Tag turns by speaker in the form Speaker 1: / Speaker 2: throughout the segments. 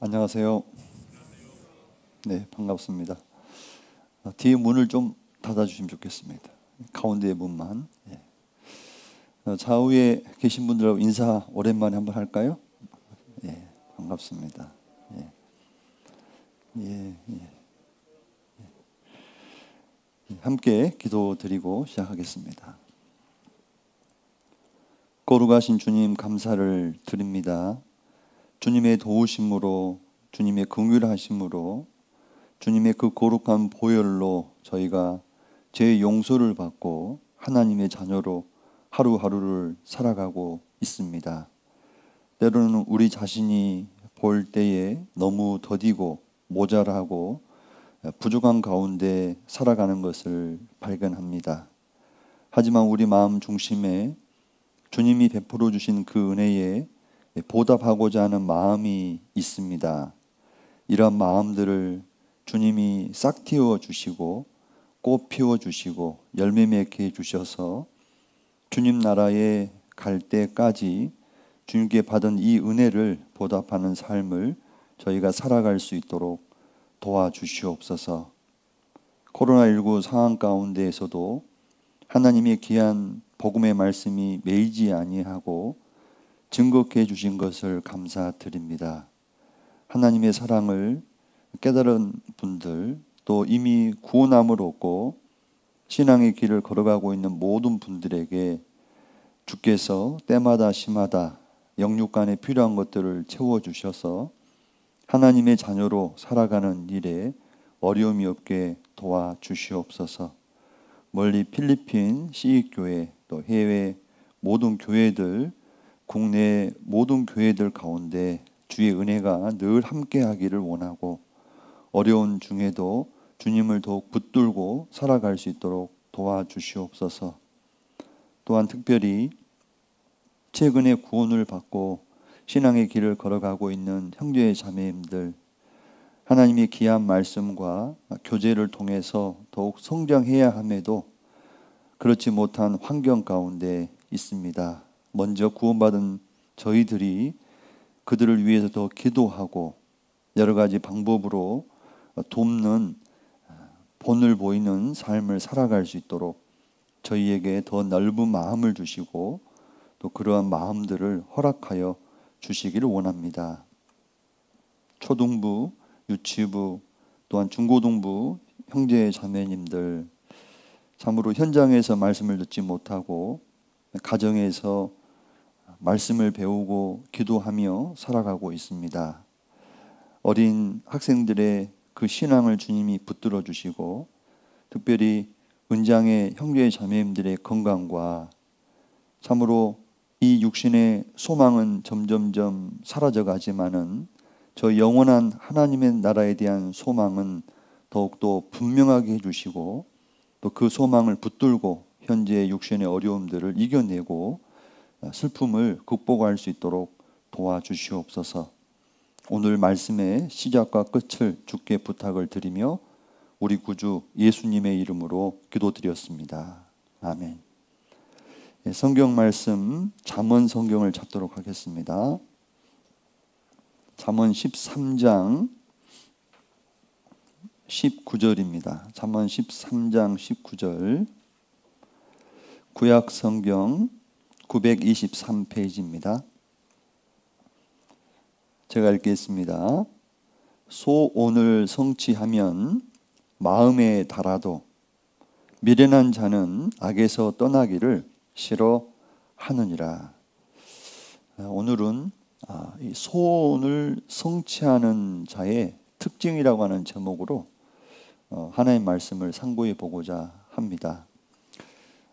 Speaker 1: 안녕하세요. 네, 반갑습니다. 아, 뒤에 문을 좀 닫아주시면 좋겠습니다. 가운데 문만. 예. 어, 좌우에 계신 분들하고 인사 오랜만에 한번 할까요? 예, 반갑습니다. 예, 예, 예. 예. 함께 기도드리고 시작하겠습니다. 거룩하신 주님 감사를 드립니다. 주님의 도우심으로 주님의 긍휼 하심으로 주님의 그 거룩한 보혈로 저희가 제 용서를 받고 하나님의 자녀로 하루하루를 살아가고 있습니다. 때로는 우리 자신이 볼 때에 너무 더디고 모자라고 부족한 가운데 살아가는 것을 발견합니다. 하지만 우리 마음 중심에 주님이 베풀어 주신 그 은혜에 보답하고자 하는 마음이 있습니다. 이러한 마음들을 주님이 싹 틔워 주시고 꽃 피워 주시고 열매 맺게 해 주셔서 주님 나라에 갈 때까지 주님께 받은 이 은혜를 보답하는 삶을 저희가 살아갈 수 있도록 도와주시옵소서. 코로나19 상황 가운데에서도 하나님의 귀한 복음의 말씀이 매이지 아니하고 증거케 해 주신 것을 감사드립니다. 하나님의 사랑을 깨달은 분들 또 이미 구원함을 얻고 신앙의 길을 걸어가고 있는 모든 분들에게 주께서 때마다 심하다 영육간에 필요한 것들을 채워 주셔서 하나님의 자녀로 살아가는 일에 어려움이 없게 도와 주시옵소서. 멀리 필리핀 시익 교회 또 해외 모든 교회들 국내 모든 교회들 가운데 주의 은혜가 늘 함께 하기를 원하고 어려운 중에도 주님을 더욱 붙들고 살아갈 수 있도록 도와주시옵소서. 또한 특별히 최근에 구원을 받고 신앙의 길을 걸어가고 있는 형제 자매님들 하나님의 귀한 말씀과 교제를 통해서 더욱 성장해야 함에도 그렇지 못한 환경 가운데 있습니다. 먼저 구원받은 저희들이 그들을 위해서 더 기도하고 여러 가지 방법으로 돕는 본을 보이는 삶을 살아갈 수 있도록 저희에게 더 넓은 마음을 주시고 또 그러한 마음들을 허락하여 주시기를 원합니다. 초등부, 유치부, 또한 중고등부 형제 자매님들 참으로 현장에서 말씀을 듣지 못하고 가정에서 말씀을 배우고 기도하며 살아가고 있습니다. 어린 학생들의 그 신앙을 주님이 붙들어 주시고 특별히 은장의 형제 자매님들의 건강과 참으로 이 육신의 소망은 점점점 사라져 가지만은 저 영원한 하나님의 나라에 대한 소망은 더욱더 분명하게 해주시고 또 그 소망을 붙들고 현재 육신의 어려움들을 이겨내고 슬픔을 극복할 수 있도록 도와주시옵소서. 오늘 말씀의 시작과 끝을 주께 부탁을 드리며 우리 구주 예수님의 이름으로 기도드렸습니다. 아멘. 예, 성경 말씀 잠언 성경을 찾도록 하겠습니다. 잠언 13장 19절입니다. 잠언 13장 19절 구약 성경 923페이지입니다. 제가 읽겠습니다. 소원을 성취하면 마음에 달아도 미련한 자는 악에서 떠나기를 싫어하느니라. 오늘은 아, 소원을 성취하는 자의 특징이라고 하는 제목으로 어, 하나의 말씀을 상고해 보고자 합니다.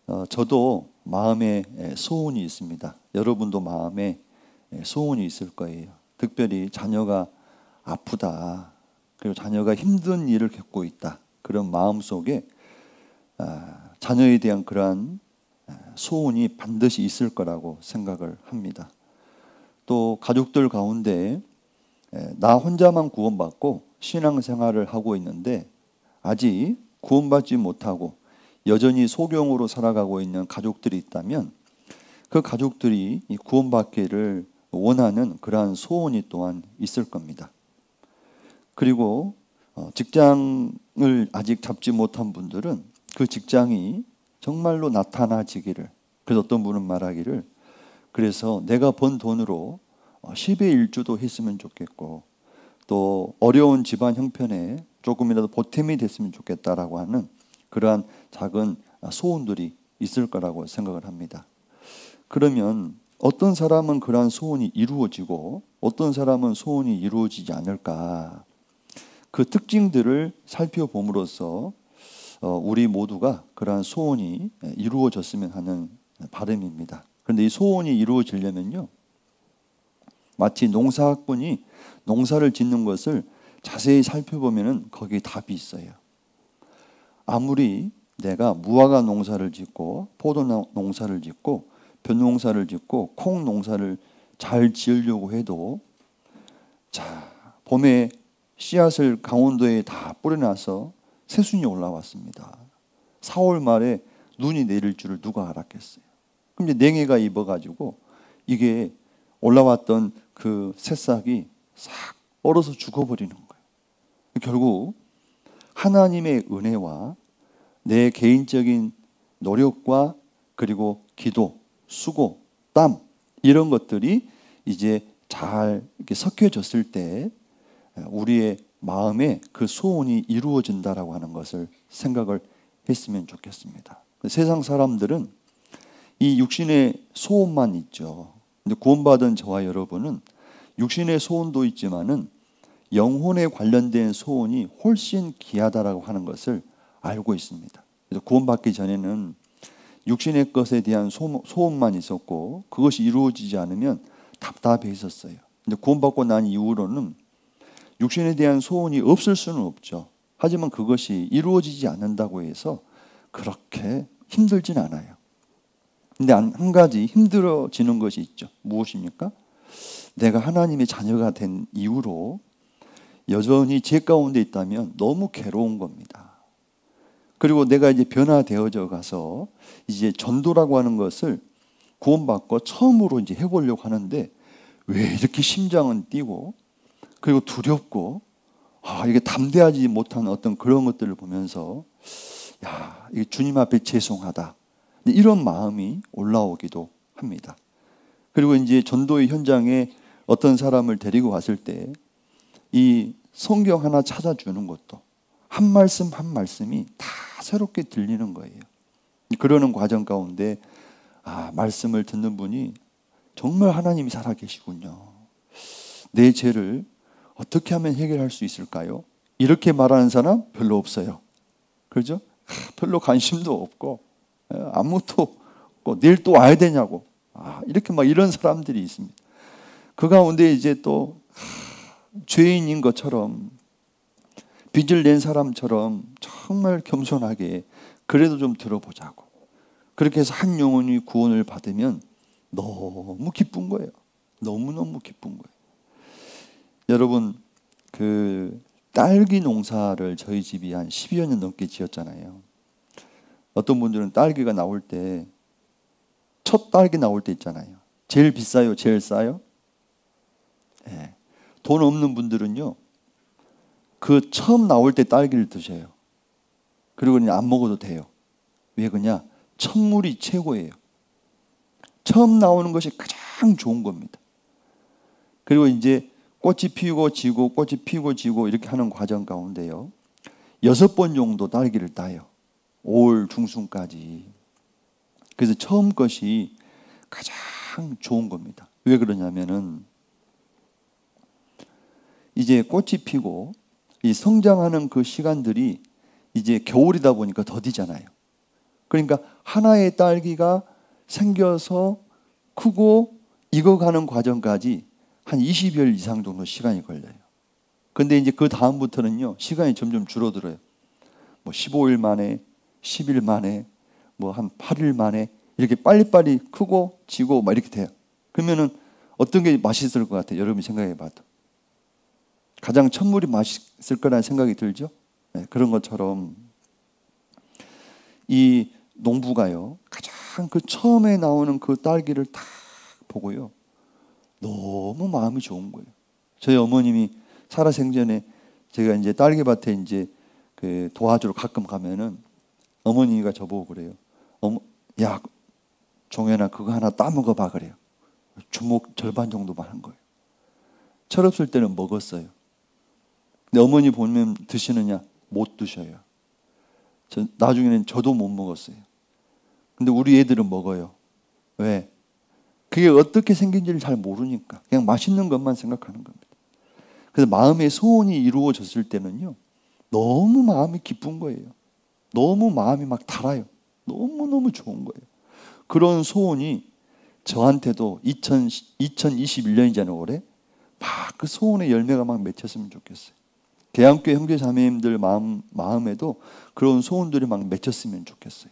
Speaker 1: 어, 저도 마음에 소원이 있습니다. 여러분도 마음에 소원이 있을 거예요. 특별히 자녀가 아프다. 그리고 자녀가 힘든 일을 겪고 있다. 그런 마음 속에 아, 자녀에 대한 그러한 소원이 반드시 있을 거라고 생각을 합니다. 또 가족들 가운데 나 혼자만 구원받고 신앙생활을 하고 있는데 아직 구원받지 못하고 여전히 소경으로 살아가고 있는 가족들이 있다면 그 가족들이 구원받기를 원하는 그러한 소원이 또한 있을 겁니다. 그리고 어, 직장을 아직 잡지 못한 분들은 그 직장이 정말로 나타나지기를 그래서 어떤 분은 말하기를 그래서 내가 번 돈으로 10의 어, 1주도 했으면 좋겠고 또 어려운 집안 형편에 조금이라도 보탬이 됐으면 좋겠다라고 하는 그러한 작은 소원들이 있을 거라고 생각을 합니다. 그러면 어떤 사람은 그러한 소원이 이루어지고 어떤 사람은 소원이 이루어지지 않을까 그 특징들을 살펴봄으로써 어, 우리 모두가 그러한 소원이 이루어졌으면 하는 바람입니다. 그런데 이 소원이 이루어지려면요 마치 농사학군이 농사를 짓는 것을 자세히 살펴보면은 거기에 답이 있어요. 아무리 내가 무화과 농사를 짓고 포도 농사를 짓고 벼 농사를 짓고 콩 농사를 잘 지으려고 해도 자 봄에 씨앗을 강원도에 다 뿌려놔서 새순이 올라왔습니다. 4월 말에 눈이 내릴 줄을 누가 알았겠어요. 이제 냉해가 입어가지고 이게 올라왔던 그 새싹이 싹 얼어서 죽어버리는 거예요. 결국 하나님의 은혜와 내 개인적인 노력과 그리고 기도, 수고, 땀 이런 것들이 이제 잘 이렇게 섞여졌을 때 우리의 마음에 그 소원이 이루어진다라고 하는 것을 생각을 했으면 좋겠습니다. 세상 사람들은 이 육신의 소원만 있죠. 근데 구원받은 저와 여러분은 육신의 소원도 있지만은 영혼에 관련된 소원이 훨씬 귀하다라고 하는 것을 알고 있습니다. 그래서 구원받기 전에는 육신의 것에 대한 소원만 있었고 그것이 이루어지지 않으면 답답해 있었어요. 근데 구원받고 난 이후로는 육신에 대한 소원이 없을 수는 없죠. 하지만 그것이 이루어지지 않는다고 해서 그렇게 힘들진 않아요. 근데 한 가지 힘들어지는 것이 있죠. 무엇입니까? 내가 하나님의 자녀가 된 이후로 여전히 제 가운데 있다면 너무 괴로운 겁니다. 그리고 내가 이제 변화되어져 가서 이제 전도라고 하는 것을 구원받고 처음으로 이제 해보려고 하는데 왜 이렇게 심장은 뛰고 그리고 두렵고 아 이게 담대하지 못한 어떤 그런 것들을 보면서 야 이게 주님 앞에 죄송하다 이런 마음이 올라오기도 합니다. 그리고 이제 전도의 현장에 어떤 사람을 데리고 갔을 때 이 성경 하나 찾아주는 것도 한 말씀 한 말씀이 다 새롭게 들리는 거예요. 그러는 과정 가운데 아, 말씀을 듣는 분이 정말 하나님이 살아계시군요. 내 죄를 어떻게 하면 해결할 수 있을까요? 이렇게 말하는 사람 별로 없어요. 그렇죠? 별로 관심도 없고 예, 아무것도 없고 내일 또 와야 되냐고 아, 이렇게 막 이런 사람들이 있습니다. 그 가운데 이제 또 죄인인 것처럼 빚을 낸 사람처럼 정말 겸손하게 그래도 좀 들어보자고 그렇게 해서 한 영혼이 구원을 받으면 너무 기쁜 거예요. 너무너무 기쁜 거예요. 여러분 그 딸기 농사를 저희 집이 한 10여 년 넘게 지었잖아요. 어떤 분들은 딸기가 나올 때 첫 딸기 나올 때 있잖아요. 제일 비싸요, 제일 싸요? 네. 돈 없는 분들은요. 그 처음 나올 때 딸기를 드셔요. 그리고 그냥 안 먹어도 돼요. 왜 그냐? 첫물이 최고예요. 처음 나오는 것이 가장 좋은 겁니다. 그리고 이제 꽃이 피고 지고 꽃이 피고 지고 이렇게 하는 과정 가운데요. 여섯 번 정도 딸기를 따요. 5월 중순까지. 그래서 처음 것이 가장 좋은 겁니다. 왜 그러냐면은 이제 꽃이 피고 이 성장하는 그 시간들이 이제 겨울이다 보니까 더디잖아요. 그러니까 하나의 딸기가 생겨서 크고 익어가는 과정까지 한 20일 이상 정도 시간이 걸려요. 근데 이제 그 다음부터는요, 시간이 점점 줄어들어요. 뭐 15일 만에, 10일 만에, 뭐 한 8일 만에 이렇게 빨리빨리 크고 지고 막 이렇게 돼요. 그러면은 어떤 게 맛있을 것 같아요? 여러분이 생각해 봐도. 가장 첫물이 맛있을 거라는 생각이 들죠? 네, 그런 것처럼 이 농부가요, 가장 그 처음에 나오는 그 딸기를 딱 보고요. 너무 마음이 좋은 거예요. 저희 어머님이 살아생전에 제가 이제 딸기밭에 이제 그 도와주러 가끔 가면은 어머니가 저보고 그래요. 어머, 야, 종현아 그거 하나 따먹어 봐 그래요. 주먹 절반 정도만 한 거예요. 철없을 때는 먹었어요. 근데 어머니 보면 드시느냐? 못 드셔요. 저, 나중에는 저도 못 먹었어요. 근데 우리 애들은 먹어요. 왜? 그게 어떻게 생긴지를 잘 모르니까 그냥 맛있는 것만 생각하는 겁니다. 그래서 마음의 소원이 이루어졌을 때는요. 너무 마음이 기쁜 거예요. 너무 마음이 막 달아요. 너무너무 좋은 거예요. 그런 소원이 저한테도 2000, 2021년이잖아요, 올해. 막 그 소원의 열매가 막 맺혔으면 좋겠어요. 개항교회 형제 자매님들 마음, 마음에도 그런 소원들이 막 맺혔으면 좋겠어요.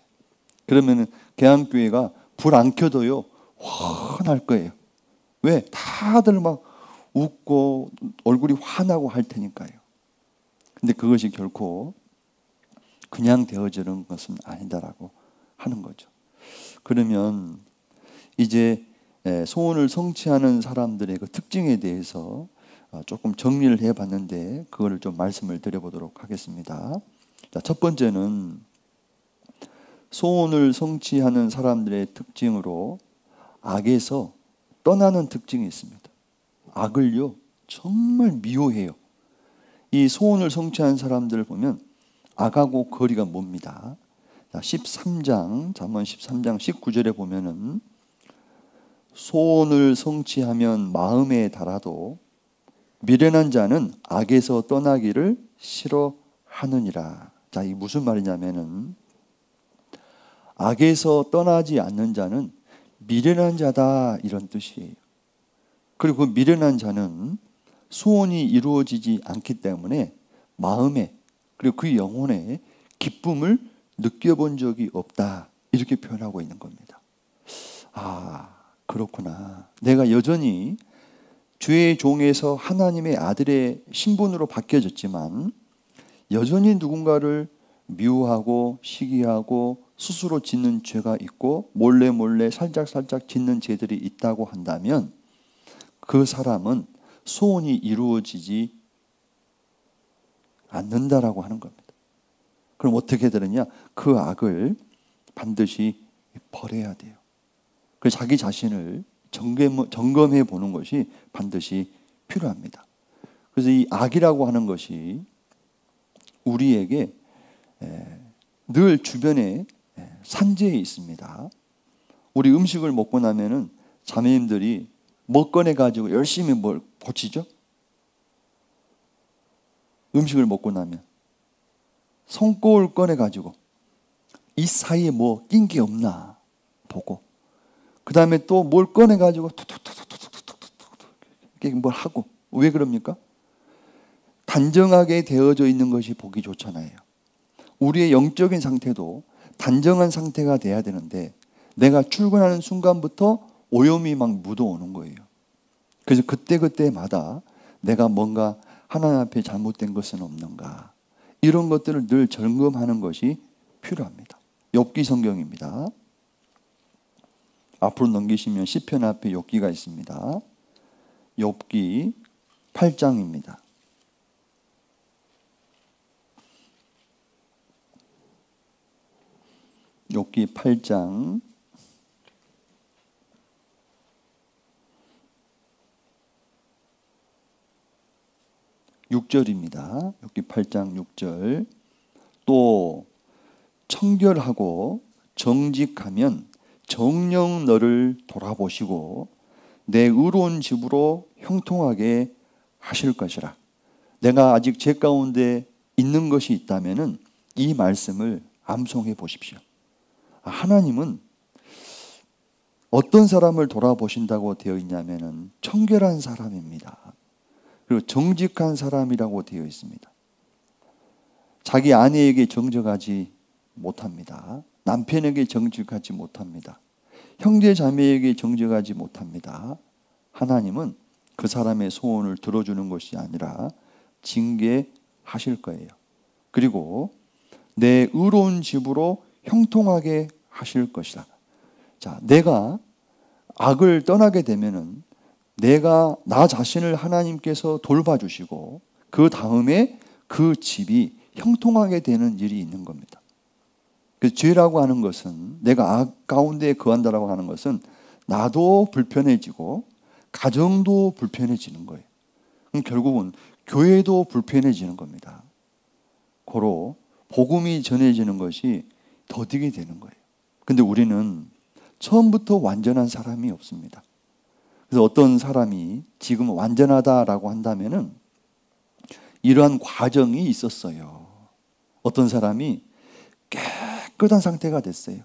Speaker 1: 그러면은 개항교회가 불 안 켜도요, 환할 거예요. 왜? 다들 막 웃고 얼굴이 환하고 할 테니까요. 근데 그것이 결코 그냥 되어지는 것은 아니다라고 하는 거죠. 그러면 이제 소원을 성취하는 사람들의 그 특징에 대해서 어, 조금 정리를 해봤는데 그거를 좀 말씀을 드려보도록 하겠습니다. 자, 첫 번째는 소원을 성취하는 사람들의 특징으로 악에서 떠나는 특징이 있습니다. 악을요 정말 미워해요. 이 소원을 성취한 사람들을 보면 악하고 거리가 멉니다. 13장 잠언 13장 19절에 보면은 소원을 성취하면 마음에 달아도 미련한 자는 악에서 떠나기를 싫어하느니라. 자, 이 무슨 말이냐면은 악에서 떠나지 않는 자는 미련한 자다 이런 뜻이에요. 그리고 그 미련한 자는 소원이 이루어지지 않기 때문에 마음에 그리고 그 영혼에 기쁨을 느껴본 적이 없다 이렇게 표현하고 있는 겁니다. 아 그렇구나. 내가 여전히 주의 종에서 하나님의 아들의 신분으로 바뀌어졌지만 여전히 누군가를 미워하고 시기하고 스스로 짓는 죄가 있고 몰래 몰래 살짝 살짝 짓는 죄들이 있다고 한다면 그 사람은 소원이 이루어지지 않는다라고 하는 겁니다. 그럼 어떻게 되느냐? 그 악을 반드시 버려야 돼요. 그 자기 자신을 점검, 점검해 보는 것이 반드시 필요합니다. 그래서 이 악이라고 하는 것이 우리에게 늘 주변에 산재에 있습니다. 우리 음식을 먹고 나면은 자매님들이 뭐 꺼내 가지고 열심히 뭘 고치죠? 음식을 먹고 나면 손꼽을 꺼내 가지고 이 사이에 뭐 낀 게 없나 보고 그 다음에 또 뭘 꺼내 가지고 툭툭툭툭툭툭툭툭 뭘 하고 왜 그럽니까? 단정하게 되어져 있는 것이 보기 좋잖아요. 우리의 영적인 상태도 단정한 상태가 돼야 되는데 내가 출근하는 순간부터 오염이 막 묻어오는 거예요. 그래서 그때그때마다 내가 뭔가 하나님 앞에 잘못된 것은 없는가 이런 것들을 늘 점검하는 것이 필요합니다. 욥기 성경입니다. 앞으로 넘기시면 시편 앞에 욥기가 있습니다. 욥기 8장입니다. 욥기 8장 6절입니다. 여기 8장 6절. 또 청결하고 정직하면 정령 너를 돌아보시고 내 의로운 집으로 형통하게 하실 것이라. 내가 아직 제 가운데 있는 것이 있다면이 말씀을 암송해 보십시오. 하나님은 어떤 사람을 돌아보신다고 되어 있냐면은 청결한 사람입니다. 그리고 정직한 사람이라고 되어 있습니다. 자기 아내에게 정직하지 못합니다. 남편에게 정직하지 못합니다. 형제 자매에게 정직하지 못합니다. 하나님은 그 사람의 소원을 들어주는 것이 아니라 징계하실 거예요. 그리고 내 의로운 집으로 형통하게 하실 것이다. 자, 내가 악을 떠나게 되면은 내가 나 자신을 하나님께서 돌봐주시고 그 다음에 그 집이 형통하게 되는 일이 있는 겁니다. 그 죄라고 하는 것은 내가 악 가운데 거한다라고 하는 것은 나도 불편해지고 가정도 불편해지는 거예요. 그럼 결국은 교회도 불편해지는 겁니다. 고로 복음이 전해지는 것이 더디게 되는 거예요. 근데 우리는 처음부터 완전한 사람이 없습니다. 그래서 어떤 사람이 지금 완전하다라고 한다면은 이러한 과정이 있었어요. 어떤 사람이 깨 끗한 상태가 됐어요.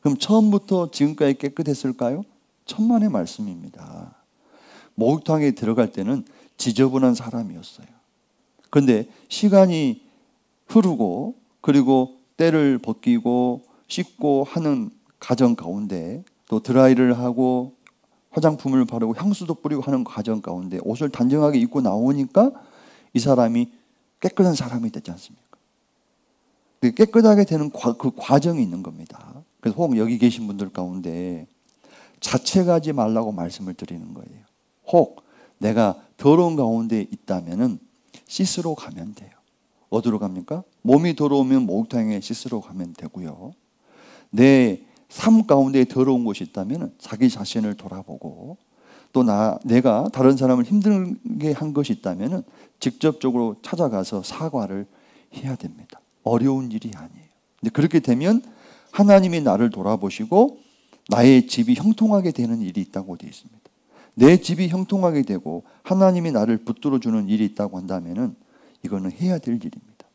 Speaker 1: 그럼 처음부터 지금까지 깨끗했을까요? 천만의 말씀입니다. 목욕탕에 들어갈 때는 지저분한 사람이었어요. 그런데 시간이 흐르고 그리고 때를 벗기고 씻고 하는 가정 가운데 또 드라이를 하고 화장품을 바르고 향수도 뿌리고 하는 과정 가운데 옷을 단정하게 입고 나오니까 이 사람이 깨끗한 사람이 되지 않습니까? 깨끗하게 되는 그 과정이 있는 겁니다. 그래서 혹 여기 계신 분들 가운데 자책하지 말라고 말씀을 드리는 거예요. 혹 내가 더러운 가운데 있다면은 씻으러 가면 돼요. 어디로 갑니까? 몸이 더러우면 목욕탕에 씻으러 가면 되고요. 내 삶 가운데 더러운 곳이 있다면 자기 자신을 돌아보고 또 나, 내가 다른 사람을 힘들게 한 것이 있다면 직접적으로 찾아가서 사과를 해야 됩니다. 어려운 일이 아니에요. 근데 그렇게 되면 하나님이 나를 돌아보시고 나의 집이 형통하게 되는 일이 있다고 되어 있습니다. 내 집이 형통하게 되고 하나님이 나를 붙들어 주는 일이 있다고 한다면은 이거는 해야 될 일입니다.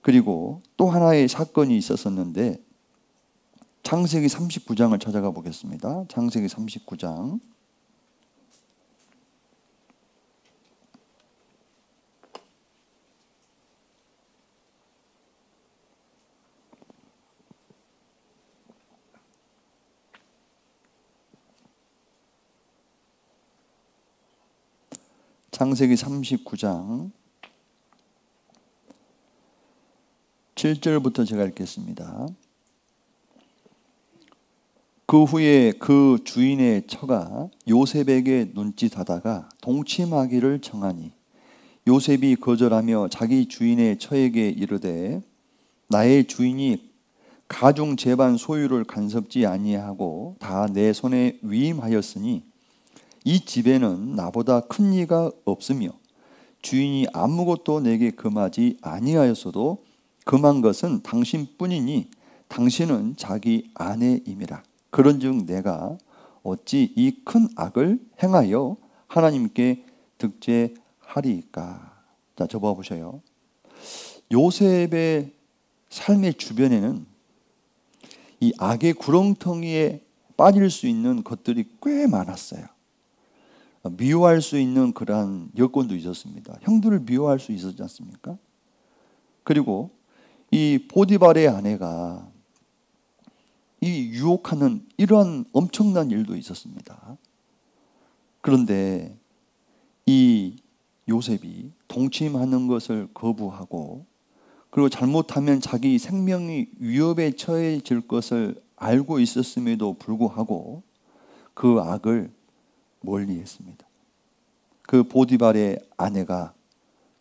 Speaker 1: 그리고 또 하나의 사건이 있었었는데 창세기 39장을 찾아가 보겠습니다. 창세기 39장 창세기 39장 7절부터 제가 읽겠습니다. 그 후에 그 주인의 처가 요셉에게 눈짓하다가 동침하기를 정하니 요셉이 거절하며 자기 주인의 처에게 이르되 나의 주인이 가중 재반 소유를 간섭지 아니하고 다 내 손에 위임하였으니 이 집에는 나보다 큰 이가 없으며 주인이 아무것도 내게 금하지 아니하였어도 금한 것은 당신뿐이니 당신은 자기 아내임이라. 그런즉 내가 어찌 이 큰 악을 행하여 하나님께 득죄하리까? 자, 저봐 보세요. 요셉의 삶의 주변에는 이 악의 구렁텅이에 빠질 수 있는 것들이 꽤 많았어요. 미워할 수 있는 그러한 여건도 있었습니다. 형들을 미워할 수 있었지 않습니까? 그리고 이 보디발의 아내가 이 유혹하는 이러한 엄청난 일도 있었습니다. 그런데 이 요셉이 동침하는 것을 거부하고 그리고 잘못하면 자기 생명이 위협에 처해질 것을 알고 있었음에도 불구하고 그 악을 멀리 했습니다. 그 보디발의 아내가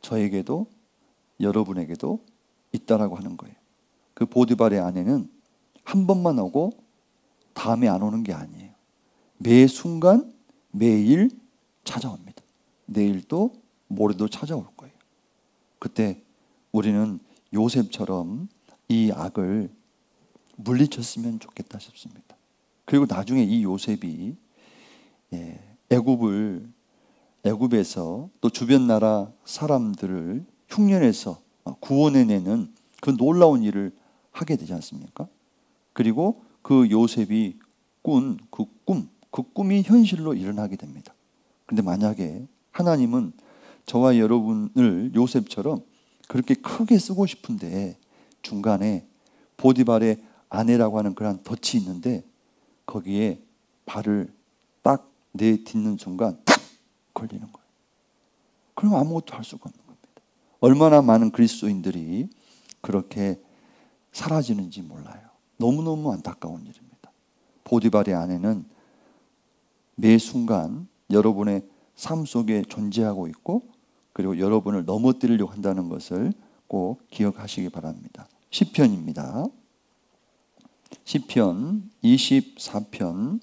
Speaker 1: 저에게도 여러분에게도 있다라고 하는 거예요. 그 보디발의 아내는 한 번만 오고 다음에 안 오는 게 아니에요. 매 순간 매일 찾아옵니다. 내일도 모레도 찾아올 거예요. 그때 우리는 요셉처럼 이 악을 물리쳤으면 좋겠다 싶습니다. 그리고 나중에 이 요셉이 예, 애굽을 애굽에서 또 주변 나라 사람들을 흉년에서 구원해내는 그 놀라운 일을 하게 되지 않습니까? 그리고 그 요셉이 꾼 그 꿈, 그 꿈이 현실로 일어나게 됩니다. 근데 만약에 하나님은 저와 여러분을 요셉처럼 그렇게 크게 쓰고 싶은데 중간에 보디발의 아내라고 하는 그런 덫이 있는데 거기에 발을 딱 내딛는 순간 걸리는 거예요. 그럼 아무것도 할 수가 없는 겁니다. 얼마나 많은 그리스도인들이 그렇게 사라지는지 몰라요. 너무너무 안타까운 일입니다. 보디발의 아내는 매 순간 여러분의 삶 속에 존재하고 있고 그리고 여러분을 넘어뜨리려고 한다는 것을 꼭 기억하시기 바랍니다. 시편입니다. 시편 24편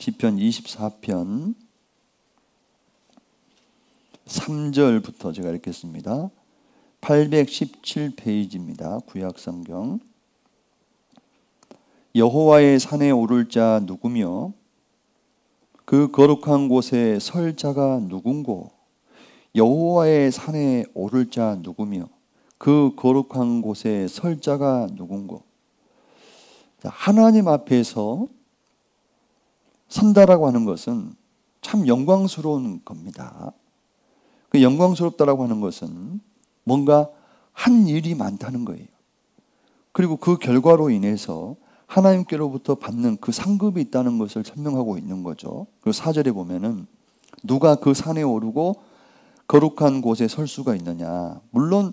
Speaker 1: 시편 24편 3절부터 제가 읽겠습니다. 817페이지입니다. 구약성경. 여호와의 산에 오를 자 누구며 그 거룩한 곳에 설 자가 누군고 여호와의 산에 오를 자 누구며 그 거룩한 곳에 설 자가 누군고 하나님 앞에서 선다라고 하는 것은 참 영광스러운 겁니다. 그 영광스럽다라고 하는 것은 뭔가 한 일이 많다는 거예요. 그리고 그 결과로 인해서 하나님께로부터 받는 그 상급이 있다는 것을 설명하고 있는 거죠. 그리고 사절에 보면은 누가 그 산에 오르고 거룩한 곳에 설 수가 있느냐. 물론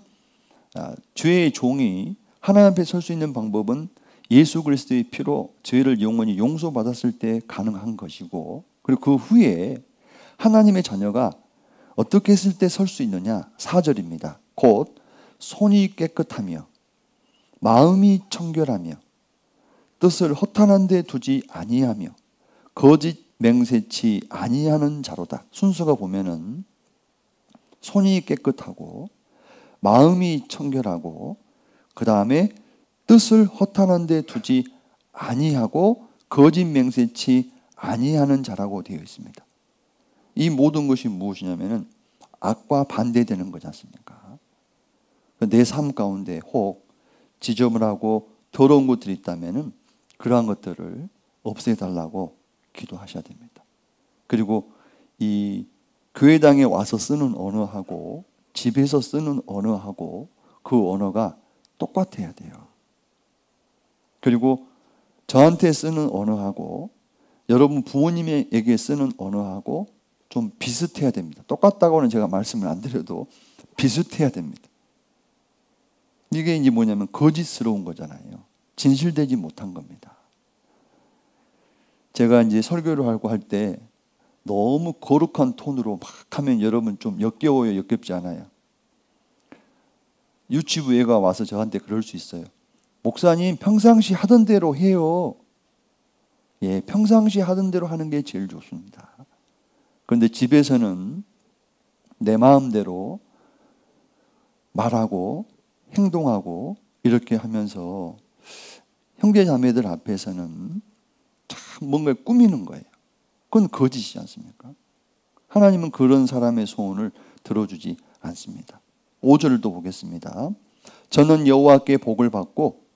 Speaker 1: 아, 죄의 종이 하나님 앞에 설 수 있는 방법은 예수 그리스도의 피로 죄를 영원히 용서받았을 때 가능한 것이고 그리고 그 후에 하나님의 자녀가 어떻게 했을 때 설 수 있느냐? 4절입니다. 곧 손이 깨끗하며 마음이 청결하며 뜻을 허탄한 데 두지 아니하며 거짓 맹세치 아니하는 자로다. 순서가 보면은 손이 깨끗하고 마음이 청결하고 그 다음에 뜻을 허탄한 데 두지 아니하고 거짓 맹세치 아니하는 자라고 되어 있습니다. 이 모든 것이 무엇이냐면은 악과 반대되는 거지 않습니까? 내 삶 가운데 혹 지저분하고 더러운 것들이 있다면은 그러한 것들을 없애달라고 기도하셔야 됩니다. 그리고 이 교회당에 와서 쓰는 언어하고 집에서 쓰는 언어하고 그 언어가 똑같아야 돼요. 그리고 저한테 쓰는 언어하고 여러분 부모님에게 쓰는 언어하고 좀 비슷해야 됩니다. 똑같다고는 제가 말씀을 안 드려도 비슷해야 됩니다. 이게 이제 뭐냐면 거짓스러운 거잖아요. 진실되지 못한 겁니다. 제가 이제 설교를 하고 할 때 너무 거룩한 톤으로 막 하면 여러분 좀 역겨워요, 역겹지 않아요. 유치부 애가 와서 저한테 그럴 수 있어요. 목사님 평상시 하던 대로 해요. 예, 평상시 하던 대로 하는 게 제일 좋습니다. 그런데 집에서는 내 마음대로 말하고 행동하고 이렇게 하면서 형제 자매들 앞에서는 참 뭔가 꾸미는 거예요. 그건 거짓이지 않습니까? 하나님은 그런 사람의 소원을 들어주지 않습니다. 5절도 보겠습니다. 저는 여호와께 복을 받고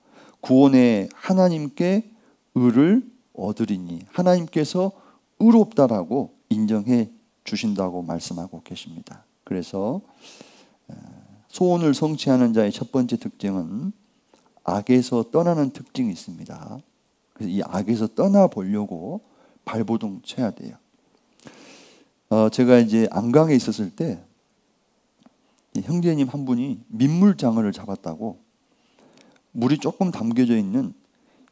Speaker 1: 구원의 하나님께 의를 얻으리니 하나님께서 의롭다라고 인정해 주신다고 말씀하고 계십니다. 그래서 소원을 성취하는 자의 첫 번째 특징은 악에서 떠나는 특징이 있습니다. 그래서 이 악에서 떠나 보려고 발버둥 쳐야 돼요. 어, 제가 이제 안강에 있었을 때 형제님 한 분이 민물장어를 잡았다고 물이 조금 담겨져 있는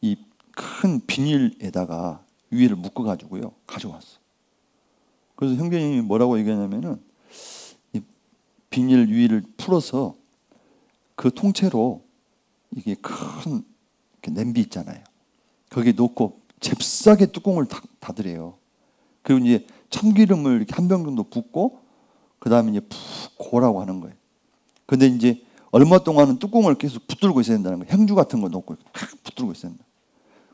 Speaker 1: 이 큰 비닐에다가 위를 묶어 가지고요 가져왔어. 그래서 형제님이 뭐라고 얘기하냐면은 이 비닐 위를 풀어서 그 통째로 이게 큰 냄비 있잖아요. 거기에 놓고 잽싸게 뚜껑을 닫으래요. 그리고 이제 참기름을 한 병 정도 붓고 그 다음에 이제 푹 고라고 하는 거예요. 근데 이제 얼마 동안은 뚜껑을 계속 붙들고 있어야 된다는 거예요. 행주 같은 거 놓고 팍 붙들고 있어야 된다.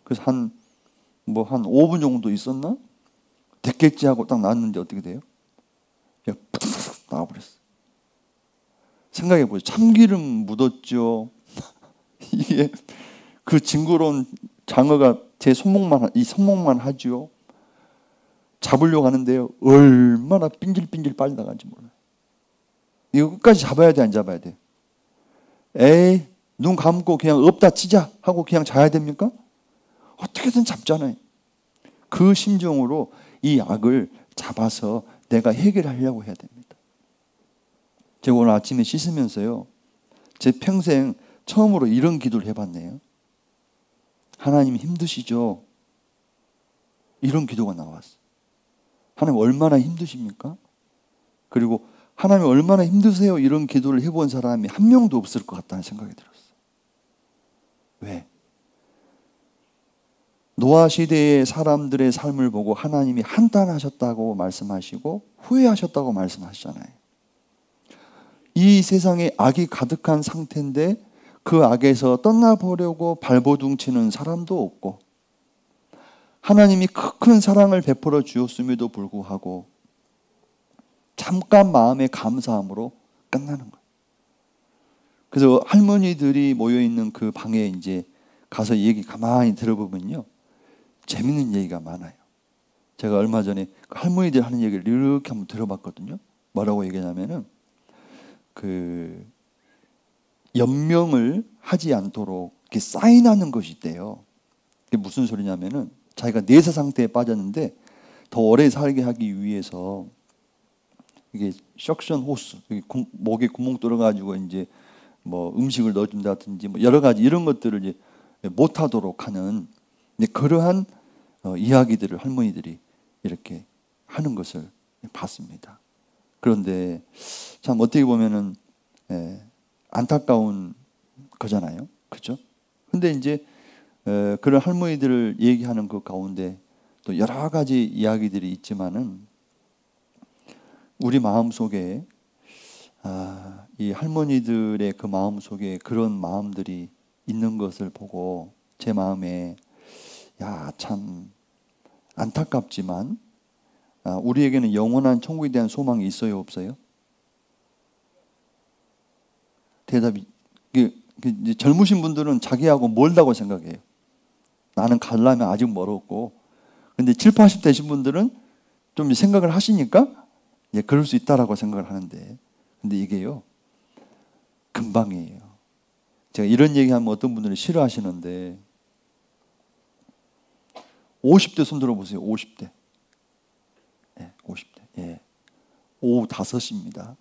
Speaker 1: 그래서 한 뭐한 5분 정도 있었나? 됐겠지 하고 딱 나왔는데 어떻게 돼요? 푹 나와버렸어. 생각해 보세요. 참기름 묻었죠. 이게 그 징그러운 장어가 제 손목만 이 손목만 하죠. 잡으려고 하는데요. 얼마나 빙질빙질 빠져나간지 몰라요. 이거 끝까지 잡아야 돼, 안 잡아야 돼? 에이, 눈 감고 그냥 없다 치자 하고 그냥 자야 됩니까? 어떻게든 잡잖아요. 그 심정으로 이 악을 잡아서 내가 해결하려고 해야 됩니다. 제가 오늘 아침에 씻으면서요. 제 평생 처음으로 이런 기도를 해봤네요. 하나님 힘드시죠? 이런 기도가 나왔어. 하나님 얼마나 힘드십니까? 그리고 하나님 얼마나 힘드세요? 이런 기도를 해본 사람이 한 명도 없을 것 같다는 생각이 들었어요. 왜? 노아 시대의 사람들의 삶을 보고 하나님이 한탄하셨다고 말씀하시고 후회하셨다고 말씀하시잖아요. 이 세상에 악이 가득한 상태인데 그 악에서 떠나보려고 발버둥 치는 사람도 없고 하나님이 큰 사랑을 베풀어 주었음에도 불구하고 잠깐 마음의 감사함으로 끝나는 거예요. 그래서 할머니들이 모여 있는 그 방에 이제 가서 얘기 가만히 들어보면요. 재밌는 얘기가 많아요. 제가 얼마 전에 그 할머니들 하는 얘기를 이렇게 한번 들어봤거든요. 뭐라고 얘기냐면은 그 연명을 하지 않도록 이렇게 사인하는 것이 있대요. 그게 무슨 소리냐면은 자기가 내세 상태에 빠졌는데 더 오래 살게 하기 위해서 이게 섹션 호스 목에 구멍 뚫어가지고 이제 뭐 음식을 넣어준다든지 뭐 여러 가지 이런 것들을 이제 못하도록 하는 그러한 어, 이야기들을 할머니들이 이렇게 하는 것을 봤습니다. 그런데 참 어떻게 보면은 예, 안타까운 거잖아요. 그렇죠? 근데 이제 에, 그런 할머니들을 얘기하는 그 가운데 또 여러 가지 이야기들이 있지만은 우리 마음 속에 아, 이 할머니들의 그 마음 속에 그런 마음들이 있는 것을 보고 제 마음에 야 참 안타깝지만 아, 우리에게는 영원한 천국에 대한 소망이 있어요, 없어요? 대답이 젊으신 분들은 자기하고 멀다고 생각해요. 나는 갈라면 아직 멀었고, 근데 7, 80 되신 분들은 좀 생각을 하시니까 예, 그럴 수 있다라고 생각을 하는데, 근데 이게요 금방이에요. 제가 이런 얘기하면 어떤 분들은 싫어하시는데 50대 손 들어 보세요. 50대. 예, 50대. 예. 오후 5시입니다.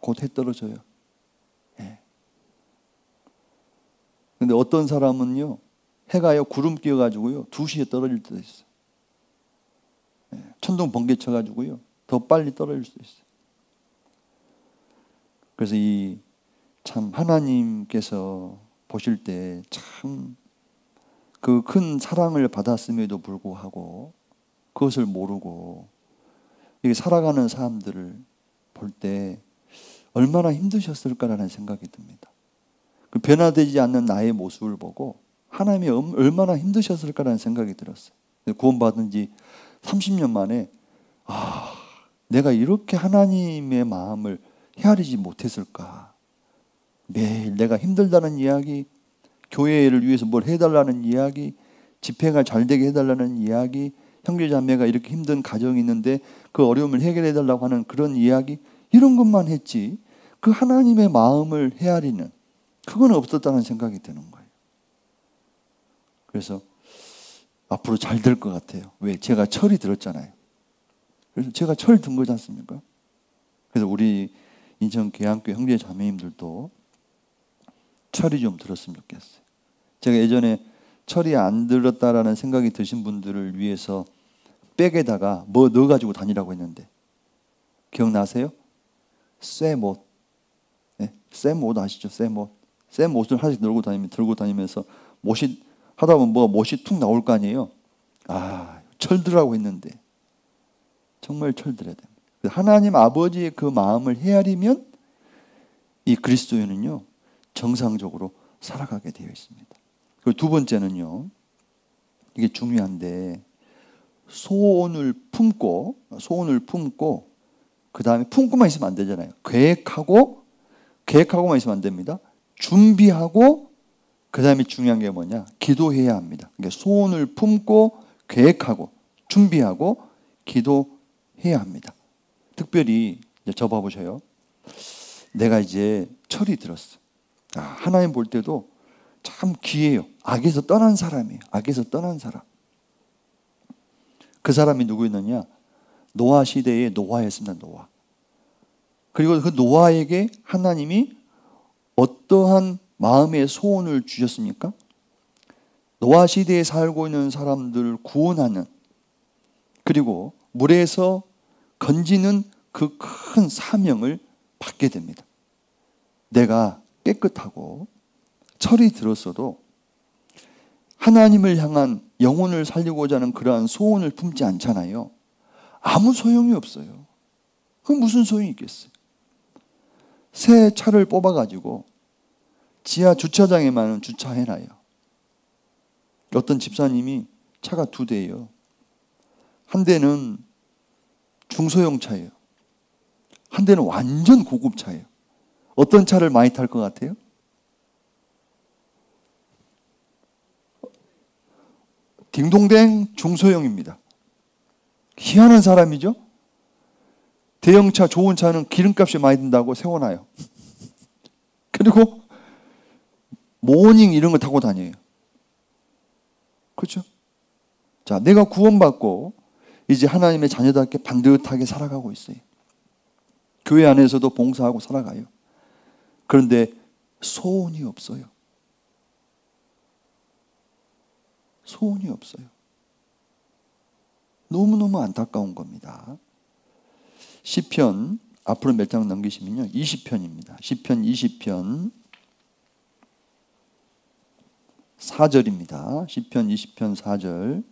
Speaker 1: 곧 해 떨어져요. 예. 근데 어떤 사람은요, 해가요, 구름 끼어가지고요, 2시에 떨어질 때도 있어요. 예. 천둥 번개 쳐가지고요, 더 빨리 떨어질 수도 있어요. 그래서 이 참 하나님께서 보실 때 참 그 큰 사랑을 받았음에도 불구하고 그것을 모르고 이게 살아가는 사람들을 볼 때 얼마나 힘드셨을까라는 생각이 듭니다. 그 변화되지 않는 나의 모습을 보고 하나님이 얼마나 힘드셨을까라는 생각이 들었어요. 구원받은 지 30년 만에 아, 내가 이렇게 하나님의 마음을 헤아리지 못했을까. 매일 내가 힘들다는 이야기, 교회를 위해서 뭘 해달라는 이야기, 집회가 잘 되게 해달라는 이야기, 형제자매가 이렇게 힘든 가정이 있는데 그 어려움을 해결해 달라고 하는 그런 이야기 이런 것만 했지 그 하나님의 마음을 헤아리는 그건 없었다는 생각이 드는 거예요. 그래서 앞으로 잘 될 것 같아요. 왜? 제가 철이 들었잖아요. 그래서 제가 철 든 거지 않습니까? 그래서 우리 인천 계양교 형제 자매님들도 철이 좀 들었으면 좋겠어요. 제가 예전에 철이 안 들었다라는 생각이 드신 분들을 위해서 백에다가 뭐 넣어가지고 다니라고 했는데 기억나세요? 쇠못. 네? 쇠못 아시죠? 쇠못. 쇠못을 하나씩 들고 다니면 들고 다니면서 못이 하다 보면 뭐 못이 툭 나올 거 아니에요. 아 철들라고 했는데 정말 철들어야 됩니다. 하나님 아버지의 그 마음을 헤아리면 이 그리스도인은요 정상적으로 살아가게 되어 있습니다. 그리고 두 번째는요. 이게 중요한데 소원을 품고 소원을 품고 그 다음에 품고만 있으면 안 되잖아요. 계획하고 계획하고만 있으면 안 됩니다. 준비하고 그 다음에 중요한 게 뭐냐? 기도해야 합니다. 그러니까 소원을 품고 계획하고 준비하고 기도해야 합니다. 특별히 이제 저 봐보세요. 내가 이제 철이 들었어. 아, 하나님 볼 때도 참 귀해요. 악에서 떠난 사람이에요. 악에서 떠난 사람. 그 사람이 누구였느냐? 노아 시대의 노아였습니다. 노아. 그리고 그 노아에게 하나님이 어떠한 마음의 소원을 주셨습니까? 노아 시대에 살고 있는 사람들을 구원하는 그리고 물에서 건지는 그 큰 사명을 받게 됩니다. 내가 깨끗하고 철이 들었어도 하나님을 향한 영혼을 살리고자 하는 그러한 소원을 품지 않잖아요. 아무 소용이 없어요. 그 무슨 소용이 있겠어요? 새 차를 뽑아가지고 지하 주차장에만 주차해놔요. 어떤 집사님이 차가 두 대예요. 한 대는 중소형 차예요. 한 대는 완전 고급 차예요. 어떤 차를 많이 탈 것 같아요? 딩동댕 중소형입니다. 희한한 사람이죠? 대형차, 좋은 차는 기름값이 많이 든다고 세워놔요. 그리고 모닝 이런 거 타고 다녀요. 그렇죠? 자, 내가 구원받고 이제 하나님의 자녀답게 반듯하게 살아가고 있어요. 교회 안에서도 봉사하고 살아가요. 그런데 소원이 없어요. 소원이 없어요. 너무너무 안타까운 겁니다. 시편 앞으로 몇 장 넘기시면요. 20편입니다. 시편 20편 4절입니다. 시편 20편 4절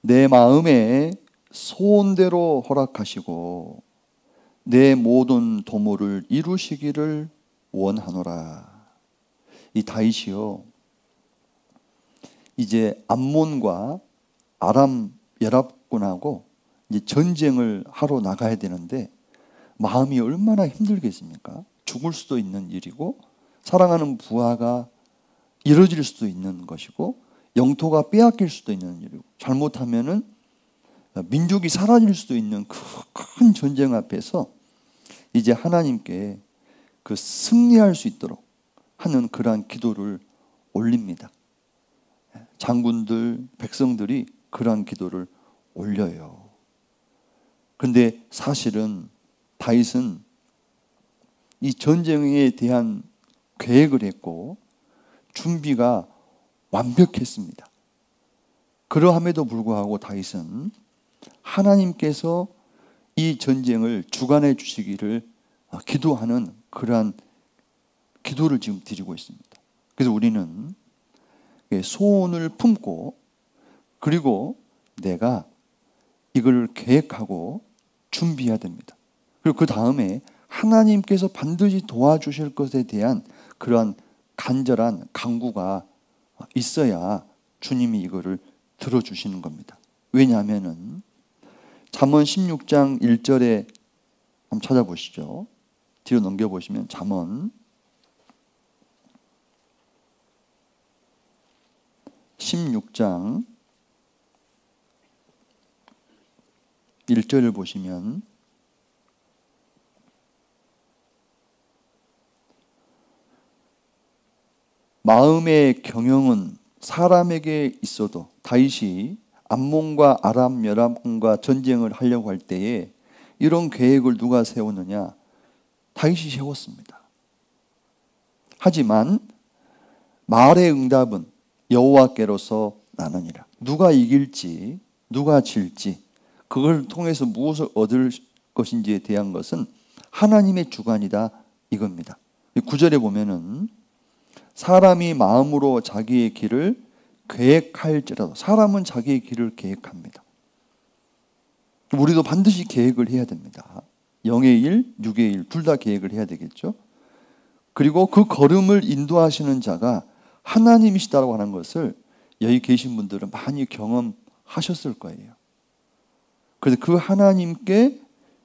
Speaker 1: 내 마음에 소원대로 허락하시고 내 모든 도모를 이루시기를 원하노라. 이 다윗이요. 이제 암몬과 아람 연합군하고 이제 전쟁을 하러 나가야 되는데 마음이 얼마나 힘들겠습니까? 죽을 수도 있는 일이고 사랑하는 부하가 이뤄질 수도 있는 것이고 영토가 빼앗길 수도 있는 일이고 잘못하면은 민족이 사라질 수도 있는 그큰 전쟁 앞에서 이제 하나님께 그 승리할 수 있도록 하는 그러한 기도를 올립니다. 장군들, 백성들이 그러한 기도를 올려요. 근데 사실은 다윗은 이 전쟁에 대한 계획을 했고 준비가 완벽했습니다. 그러함에도 불구하고 다윗은 하나님께서 이 전쟁을 주관해 주시기를 기도하는 그러한 기도를 지금 드리고 있습니다. 그래서 우리는 소원을 품고 그리고 내가 이걸 계획하고 준비해야 됩니다. 그리고 그 다음에 하나님께서 반드시 도와주실 것에 대한 그러한 간절한 강구가 있어야 주님이 이거를 들어주시는 겁니다. 왜냐하면은 잠언 16장 1절에 한번 찾아보시죠. 뒤로 넘겨보시면 잠언 16장 1절을 보시면 마음의 경영은 사람에게 있어도 다윗이 암몬과 아람 열암과 전쟁을 하려고 할 때에 이런 계획을 누가 세우느냐? 다윗이 세웠습니다. 하지만 말의 응답은 여호와께로서 나느니라. 누가 이길지 누가 질지 그걸 통해서 무엇을 얻을 것인지에 대한 것은 하나님의 주관이다 이겁니다. 9절에 보면은 사람이 마음으로 자기의 길을 계획할지라도 사람은 자기의 길을 계획합니다. 우리도 반드시 계획을 해야 됩니다. 영의 일, 육의 일, 둘 다 계획을 해야 되겠죠. 그리고 그 걸음을 인도하시는 자가 하나님이시다고 하는 것을 여기 계신 분들은 많이 경험하셨을 거예요. 그래서 그 하나님께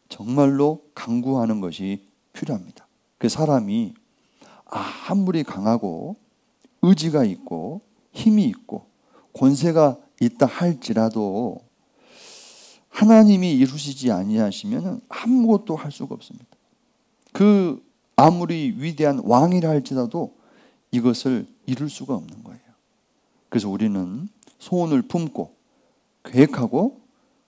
Speaker 1: 정말로 강구하는 것이 필요합니다. 그 사람이 아무리 강하고 의지가 있고 힘이 있고 권세가 있다 할지라도 하나님이 이루시지 아니하시면 아무것도 할 수가 없습니다. 그 아무리 위대한 왕이라 할지라도 이것을 이룰 수가 없는 거예요. 그래서 우리는 소원을 품고 계획하고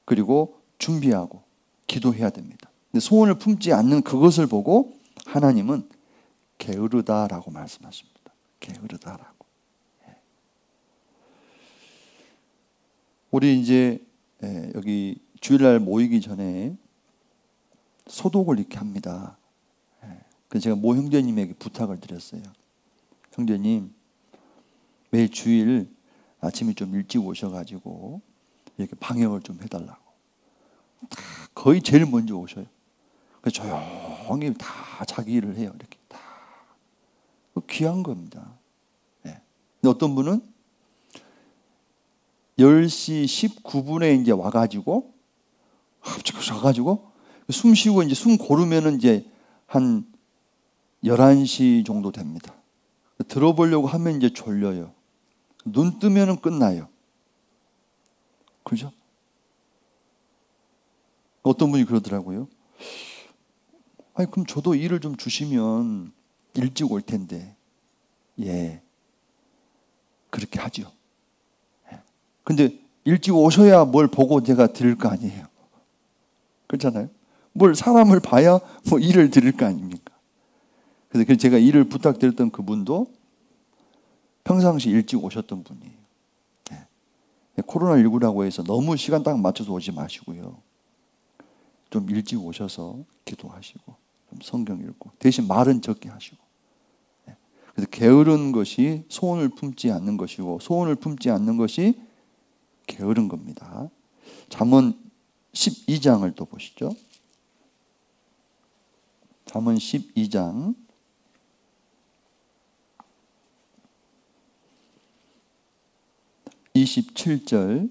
Speaker 1: 그리고 준비하고 기도해야 됩니다. 근데 소원을 품지 않는 그것을 보고 하나님은 게으르다라고 말씀하십니다. 게으르다라고. 예. 우리 이제 예, 여기 주일날 모이기 전에 소독을 이렇게 합니다. 예. 그래서 제가 모 형제님에게 부탁을 드렸어요. 형제님 매 주일 아침에 좀 일찍 오셔가지고 이렇게 방역을 좀 해달라고. 거의 제일 먼저 오셔요. 조용히 다 자기 일을 해요. 이렇게 다. 귀한 겁니다. 네. 근데 어떤 분은 10시 19분에 이제 와가지고, 갑자기 와가지고, 숨 쉬고 이제 숨 고르면은 이제 한 11시 정도 됩니다. 들어보려고 하면 이제 졸려요. 눈 뜨면은 끝나요. 그죠? 어떤 분이 그러더라고요. 아니, 그럼 저도 일을 좀 주시면 일찍 올 텐데. 예. 그렇게 하죠. 예. 근데 일찍 오셔야 뭘 보고 제가 드릴 거 아니에요. 그렇잖아요. 뭘 사람을 봐야 뭐 일을 드릴 거 아닙니까? 그래서 제가 일을 부탁드렸던 그분도 평상시 일찍 오셨던 분이에요. 네. 코로나19라고 해서 너무 시간 딱 맞춰서 오지 마시고요. 좀 일찍 오셔서 기도하시고 좀 성경 읽고 대신 말은 적게 하시고 네. 그래서 게으른 것이 소원을 품지 않는 것이고 소원을 품지 않는 것이 게으른 겁니다. 잠언 12장을 또 보시죠. 잠언 12장 27절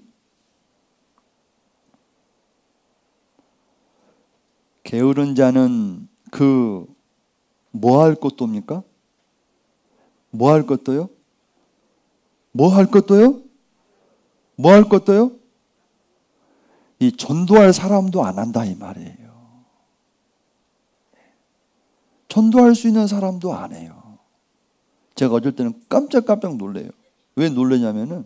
Speaker 1: 게으른 자는 그 뭐 할 것도입니까? 뭐 할 것도요? 뭐 할 것도요? 뭐 할 것도요? 이 전도할 사람도 안 한다 이 말이에요. 전도할 수 있는 사람도 안 해요. 제가 어쩔 때는 깜짝깜짝 놀래요. 왜 놀래냐면은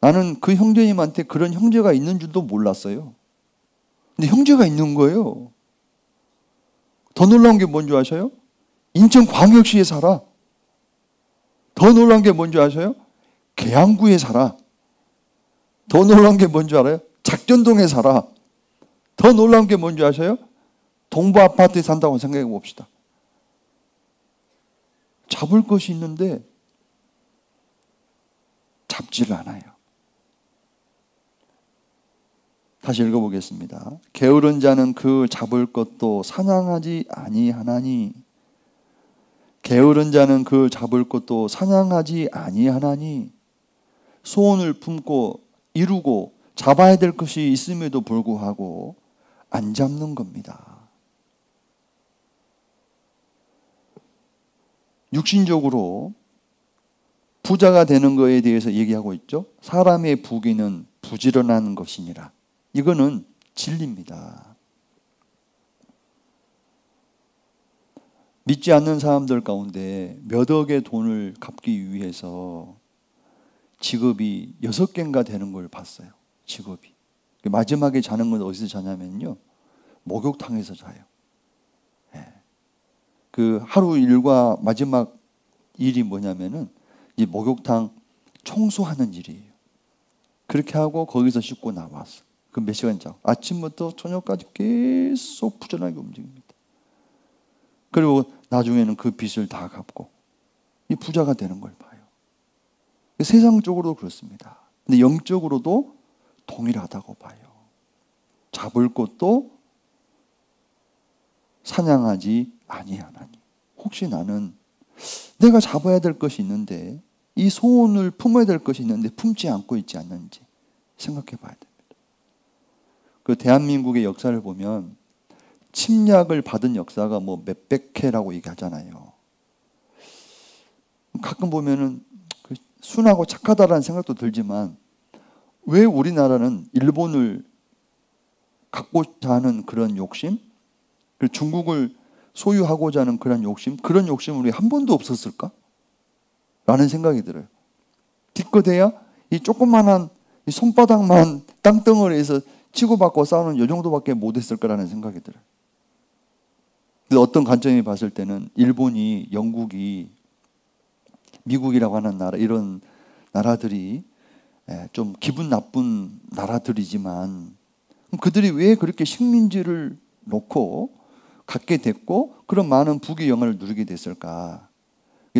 Speaker 1: 나는 그 형제님한테 그런 형제가 있는 줄도 몰랐어요. 근데 형제가 있는 거예요. 더 놀라운 게 뭔지 아셔요? 인천광역시에 살아. 더 놀라운 게 뭔지 아셔요? 계양구에 살아. 더 놀라운 게 뭔지 알아요? 작전동에 살아. 더 놀라운 게 뭔지 아셔요? 동부 아파트에 산다고 생각해 봅시다. 잡을 것이 있는데 잡지를 않아요. 다시 읽어보겠습니다. 게으른 자는 그 잡을 것도 사냥하지 아니하나니 게으른 자는 그 잡을 것도 사냥하지 아니하나니 소원을 품고 이루고 잡아야 될 것이 있음에도 불구하고 안 잡는 겁니다. 육신적으로 부자가 되는 것에 대해서 얘기하고 있죠. 사람의 부귀는 부지런한 것이니라. 이거는 진리입니다. 믿지 않는 사람들 가운데 몇 억의 돈을 갚기 위해서 직업이 여섯 개인가 되는 걸 봤어요. 직업이. 마지막에 자는 건 어디서 자냐면요. 목욕탕에서 자요. 네. 그 하루 일과 마지막 일이 뭐냐면은 이 목욕탕 청소하는 일이에요. 그렇게 하고 거기서 씻고 나왔어. 그몇 시간 자 아침부터 저녁까지 계속 부전하게 움직입니다. 그리고 나중에는 그 빚을 다 갚고 이 부자가 되는 걸 봐요. 세상적으로 그렇습니다. 근데 영적으로도 동일하다고 봐요. 잡을 것도 사냥하지 아니하나니. 혹시 나는 내가 잡아야 될 것이 있는데 이 소원을 품어야 될 것이 있는데 품지 않고 있지 않는지 생각해 봐야 돼요. 그 대한민국의 역사를 보면 침략을 받은 역사가 뭐 몇백 회라고 얘기하잖아요. 가끔 보면은 그 순하고 착하다라는 생각도 들지만 왜 우리나라는 일본을 갖고자 하는 그런 욕심, 중국을 소유하고자 하는 그런 욕심, 그런 욕심은 우리 한 번도 없었을까? 라는 생각이 들어요. 기껏해야 이 조그만한 이 손바닥만 땅덩어리에서 치고받고 싸우는 요 정도밖에 못했을 거라는 생각이 들어요. 어떤 관점에 봤을 때는 일본이 영국이 미국이라고 하는 나라 이런 나라들이 예, 좀 기분 나쁜 나라들이지만 그들이 왜 그렇게 식민지를 놓고 갖게 됐고 그런 많은 부귀 영화를 누리게 됐을까?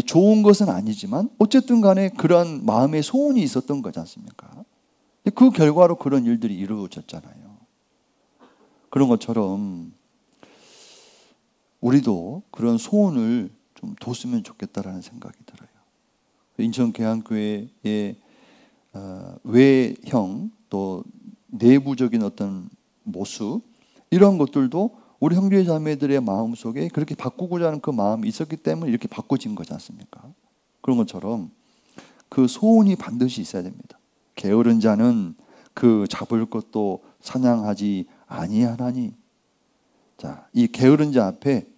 Speaker 1: 좋은 것은 아니지만 어쨌든 간에 그런 마음의 소원이 있었던 거지 않습니까? 그 결과로 그런 일들이 이루어졌잖아요. 그런 것처럼 우리도 그런 소원을 좀 뒀으면 좋겠다라는 생각이 들어요. 인천 계양교회의 어, 외형 또 내부적인 어떤 모습 이런 것들도 우리 형제 자매들의 마음 속에 그렇게 바꾸고자 하는 그 마음이 있었기 때문에 이렇게 바꿔진 거지 않습니까? 그런 것처럼 그 소원이 반드시 있어야 됩니다. 게으른 자는 그 잡을 것도 사냥하지 아니하나니. 자, 이 게으른 자 앞에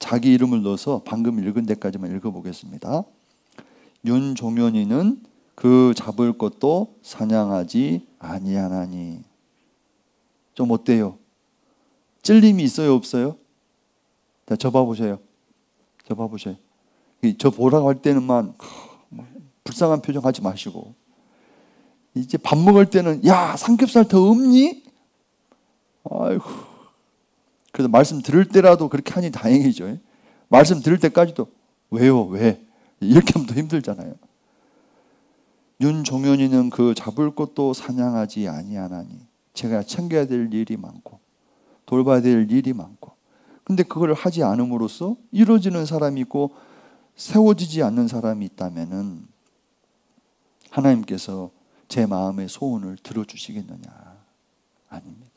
Speaker 1: 자기 이름을 넣어서 방금 읽은 데까지만 읽어보겠습니다. 윤종현이는 그 잡을 것도 사냥하지 아니하나니. 좀 어때요? 찔림이 있어요, 없어요? 자, 저 봐보세요. 저 봐보세요. 저 보라고 할 때는만 뭐 불쌍한 표정 하지 마시고 이제 밥 먹을 때는 야 삼겹살 더 없니? 아이고 그래서 말씀 들을 때라도 그렇게 하니 다행이죠. 말씀 들을 때까지도 왜요 왜 이렇게 하면 더 힘들잖아요. 윤종현이는 그 잡을 것도 사냥하지 아니하나니 제가 챙겨야 될 일이 많고 돌봐야 될 일이 많고 근데 그걸 하지 않음으로써 이루어지는 사람이 있고 세워지지 않는 사람이 있다면은 하나님께서 제 마음의 소원을 들어주시겠느냐? 아닙니다.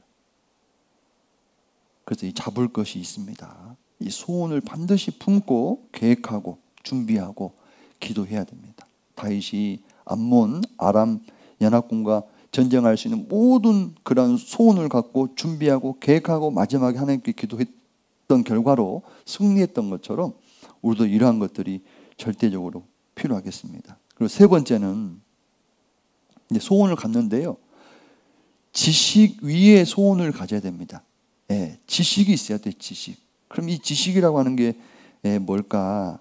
Speaker 1: 그래서 이 잡을 것이 있습니다. 이 소원을 반드시 품고 계획하고 준비하고 기도해야 됩니다. 다윗이 암몬, 아람 연합군과 전쟁할 수 있는 모든 그런 소원을 갖고 준비하고 계획하고 마지막에 하나님께 기도했던 결과로 승리했던 것처럼 우리도 이러한 것들이 절대적으로 필요하겠습니다. 그리고 세 번째는 이제 소원을 갖는데요. 지식 위에 소원을 가져야 됩니다. 예, 지식이 있어야 돼, 지식. 그럼 이 지식이라고 하는 게 예, 뭘까?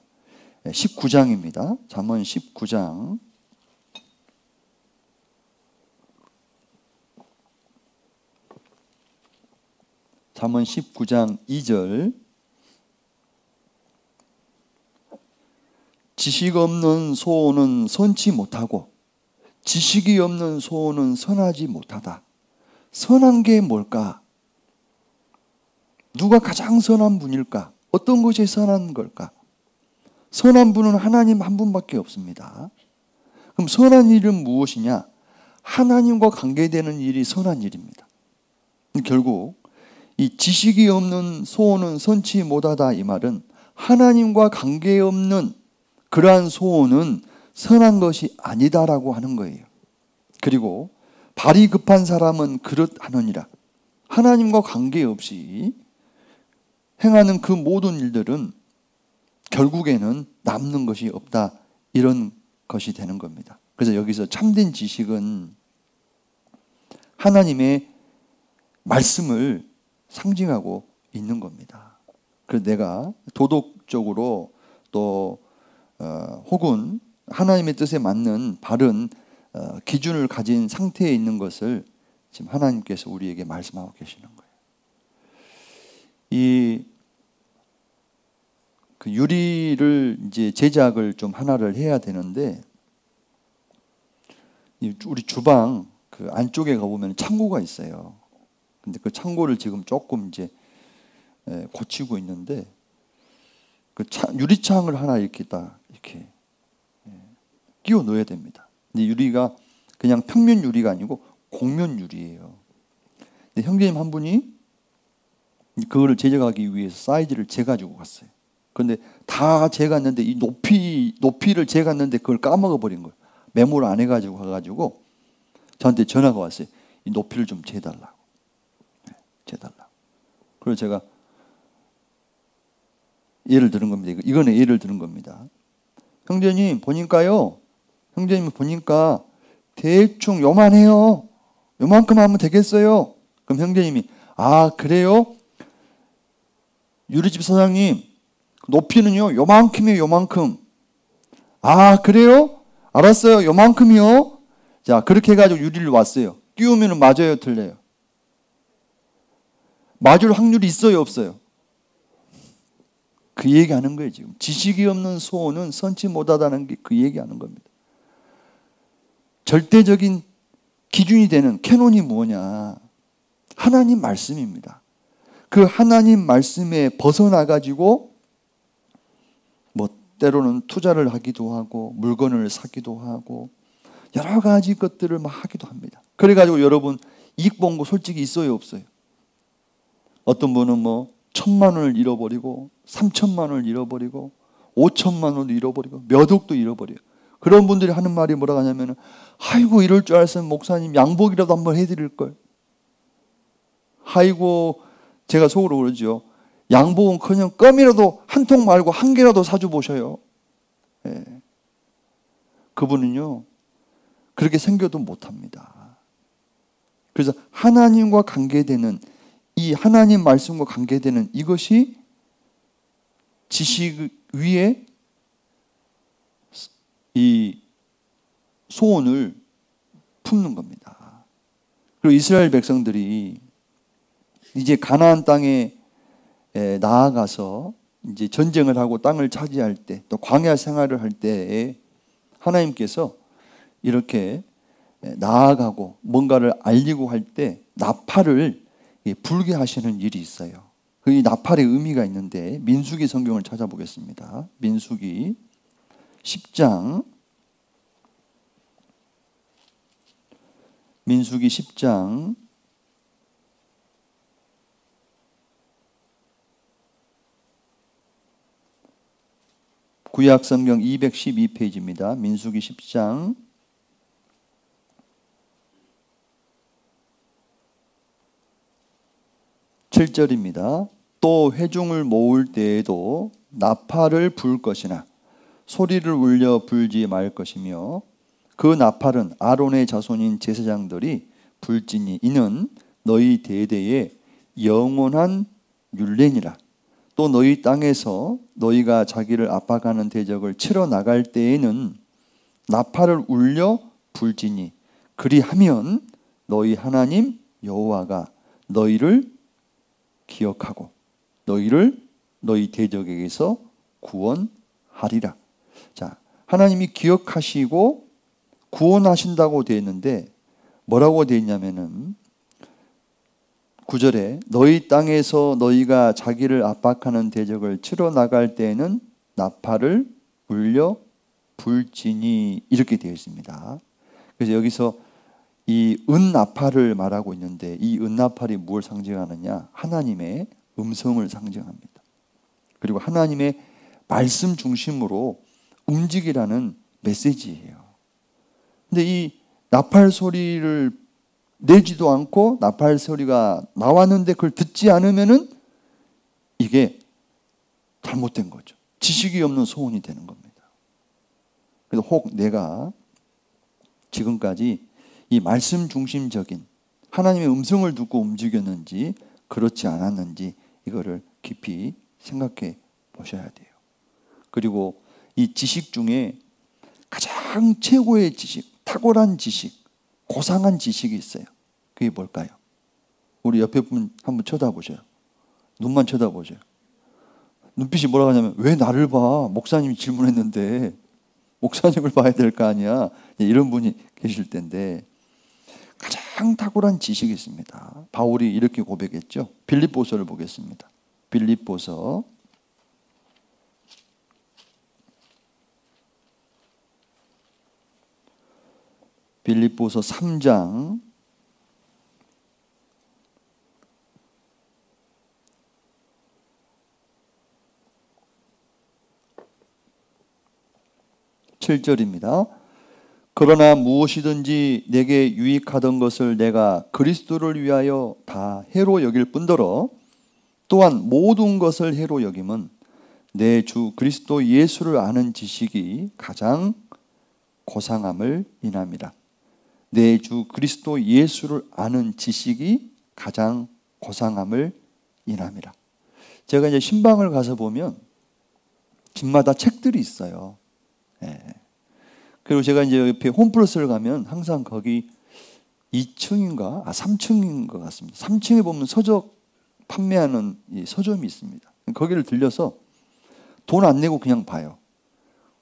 Speaker 1: 19장입니다. 예, 잠언 19장. 잠언 19장 2절 지식 없는 소원은 선치 못하고 지식이 없는 소원은 선하지 못하다. 선한 게 뭘까? 누가 가장 선한 분일까? 어떤 것이 선한 걸까? 선한 분은 하나님 한 분밖에 없습니다. 그럼 선한 일은 무엇이냐? 하나님과 관계되는 일이 선한 일입니다. 결국 이 지식이 없는 소원은 선치 못하다 이 말은 하나님과 관계없는 그러한 소원은 선한 것이 아니다라고 하는 거예요. 그리고 발이 급한 사람은 그릇 하느니라. 하나님과 관계없이 행하는 그 모든 일들은 결국에는 남는 것이 없다. 이런 것이 되는 겁니다. 그래서 여기서 참된 지식은 하나님의 말씀을 상징하고 있는 겁니다. 그래서 내가 도덕적으로 또 어, 혹은 하나님의 뜻에 맞는 바른 어, 기준을 가진 상태에 있는 것을 지금 하나님께서 우리에게 말씀하고 계시는 거예요. 이 그 유리를 이제 제작을 좀 하나를 해야 되는데 우리 주방 그 안쪽에 가보면 창고가 있어요. 근데 그 창고를 지금 조금 이제 고치고 있는데 그 유리창을 하나 이렇게 딱 이렇게 끼워 넣어야 됩니다. 근데 유리가 그냥 평면 유리가 아니고 곡면 유리예요. 근데 형제님 한 분이 그거를 제작하기 위해서 사이즈를 재가지고 갔어요. 그런데 다 재갔는데 이 높이 높이를 재갔는데 그걸 까먹어 버린 거예요. 메모를 안 해가지고 가가지고 저한테 전화가 왔어요. 이 높이를 좀 재달라고. 네, 재달라고. 그래서 제가 예를 들은 겁니다. 이거는 예를 들은 겁니다. 형제님 보니까요 형제님 보니까 대충 요만해요. 요만큼 하면 되겠어요. 그럼 형제님이 아 그래요? 유리집 사장님, 높이는요, 요만큼이에요, 요만큼. 아, 그래요? 알았어요, 요만큼이요? 자, 그렇게 해가지고 유리를 왔어요. 끼우면 맞아요, 틀려요? 맞을 확률이 있어요, 없어요? 그 얘기하는 거예요, 지금. 지식이 없는 소원은 선치 못하다는 게 그 얘기하는 겁니다. 절대적인 기준이 되는 캐논이 뭐냐? 하나님 말씀입니다. 그 하나님 말씀에 벗어나 가지고 뭐 때로는 투자를 하기도 하고 물건을 사기도 하고 여러 가지 것들을 막 하기도 합니다. 그래 가지고 여러분 이익 본 거 솔직히 있어요, 없어요? 어떤 분은 뭐 천만 원을 잃어버리고 삼천만 원을 잃어버리고 오천만 원을 잃어버리고 몇 억도 잃어버려요. 그런 분들이 하는 말이 뭐라 하냐면은 아이고 이럴 줄 알았으면 목사님 양복이라도 한번 해드릴 걸. 아이고 제가 속으로 그러죠. 양복은커녕 껌이라도 한 통 말고 한 개라도 사주 보셔요. 예. 그분은요 그렇게 생겨도 못합니다. 그래서 하나님과 관계되는 이 하나님 말씀과 관계되는 이것이 지식 위에 이 소원을 품는 겁니다. 그리고 이스라엘 백성들이 이제 가나안 땅에 나아가서 이제 전쟁을 하고 땅을 차지할 때 또 광야 생활을 할 때에 하나님께서 이렇게 나아가고 뭔가를 알리고 할 때 나팔을 불게 하시는 일이 있어요. 그 나팔의 의미가 있는데 민수기 성경을 찾아보겠습니다. 민수기 10장 민수기 10장 구약 성경 212페이지입니다. 민수기 10장 7절입니다. 또 회중을 모을 때에도 나팔을 불 것이나 소리를 울려 불지 말 것이며 그 나팔은 아론의 자손인 제사장들이 불지니 이는 너희 대대의 영원한 율례니라. 또 너희 땅에서 너희가 자기를 압박하는 대적을 치러 나갈 때에는 나팔을 울려 불지니 그리하면 너희 하나님 여호와가 너희를 기억하고 너희를 너희 대적에게서 구원하리라. 자, 하나님이 기억하시고 구원하신다고 되어 있는데 뭐라고 되어 있냐면은 9절에 너희 땅에서 너희가 자기를 압박하는 대적을 치러 나갈 때에는 나팔을 울려 불지니 이렇게 되어 있습니다. 그래서 여기서 이 은나팔을 말하고 있는데 이 은나팔이 무엇을 상징하느냐? 하나님의 음성을 상징합니다. 그리고 하나님의 말씀 중심으로 움직이라는 메시지예요. 근데 이 나팔 소리를 내지도 않고 나팔 소리가 나왔는데 그걸 듣지 않으면은 이게 잘못된 거죠. 지식이 없는 소원이 되는 겁니다. 그래서 혹 내가 지금까지 이 말씀 중심적인 하나님의 음성을 듣고 움직였는지 그렇지 않았는지 이거를 깊이 생각해 보셔야 돼요. 그리고 이 지식 중에 가장 최고의 지식, 탁월한 지식, 고상한 지식이 있어요. 그게 뭘까요? 우리 옆에 분 한번 쳐다보세요. 눈만 쳐다보세요. 눈빛이 뭐라 하냐면 왜 나를 봐? 목사님이 질문했는데 목사님을 봐야 될 거 아니야. 이런 분이 계실 텐데 가장 탁월한 지식이 있습니다. 바울이 이렇게 고백했죠. 빌립보서를 보겠습니다. 빌립보서 빌립보서 3장 7절입니다. 그러나 무엇이든지 내게 유익하던 것을 내가 그리스도를 위하여 다 해로 여길 뿐더러 또한 모든 것을 해로 여김은 내 주 그리스도 예수를 아는 지식이 가장 고상함을 인함이라. 내 주 그리스도 예수를 아는 지식이 가장 고상함을 인함이라. 제가 이제 신방을 가서 보면 집마다 책들이 있어요. 예. 그리고 제가 이제 옆에 홈플러스를 가면 항상 거기 2층인가? 아, 3층인 것 같습니다. 3층에 보면 서적 판매하는 이 서점이 있습니다. 거기를 들려서 돈 안 내고 그냥 봐요.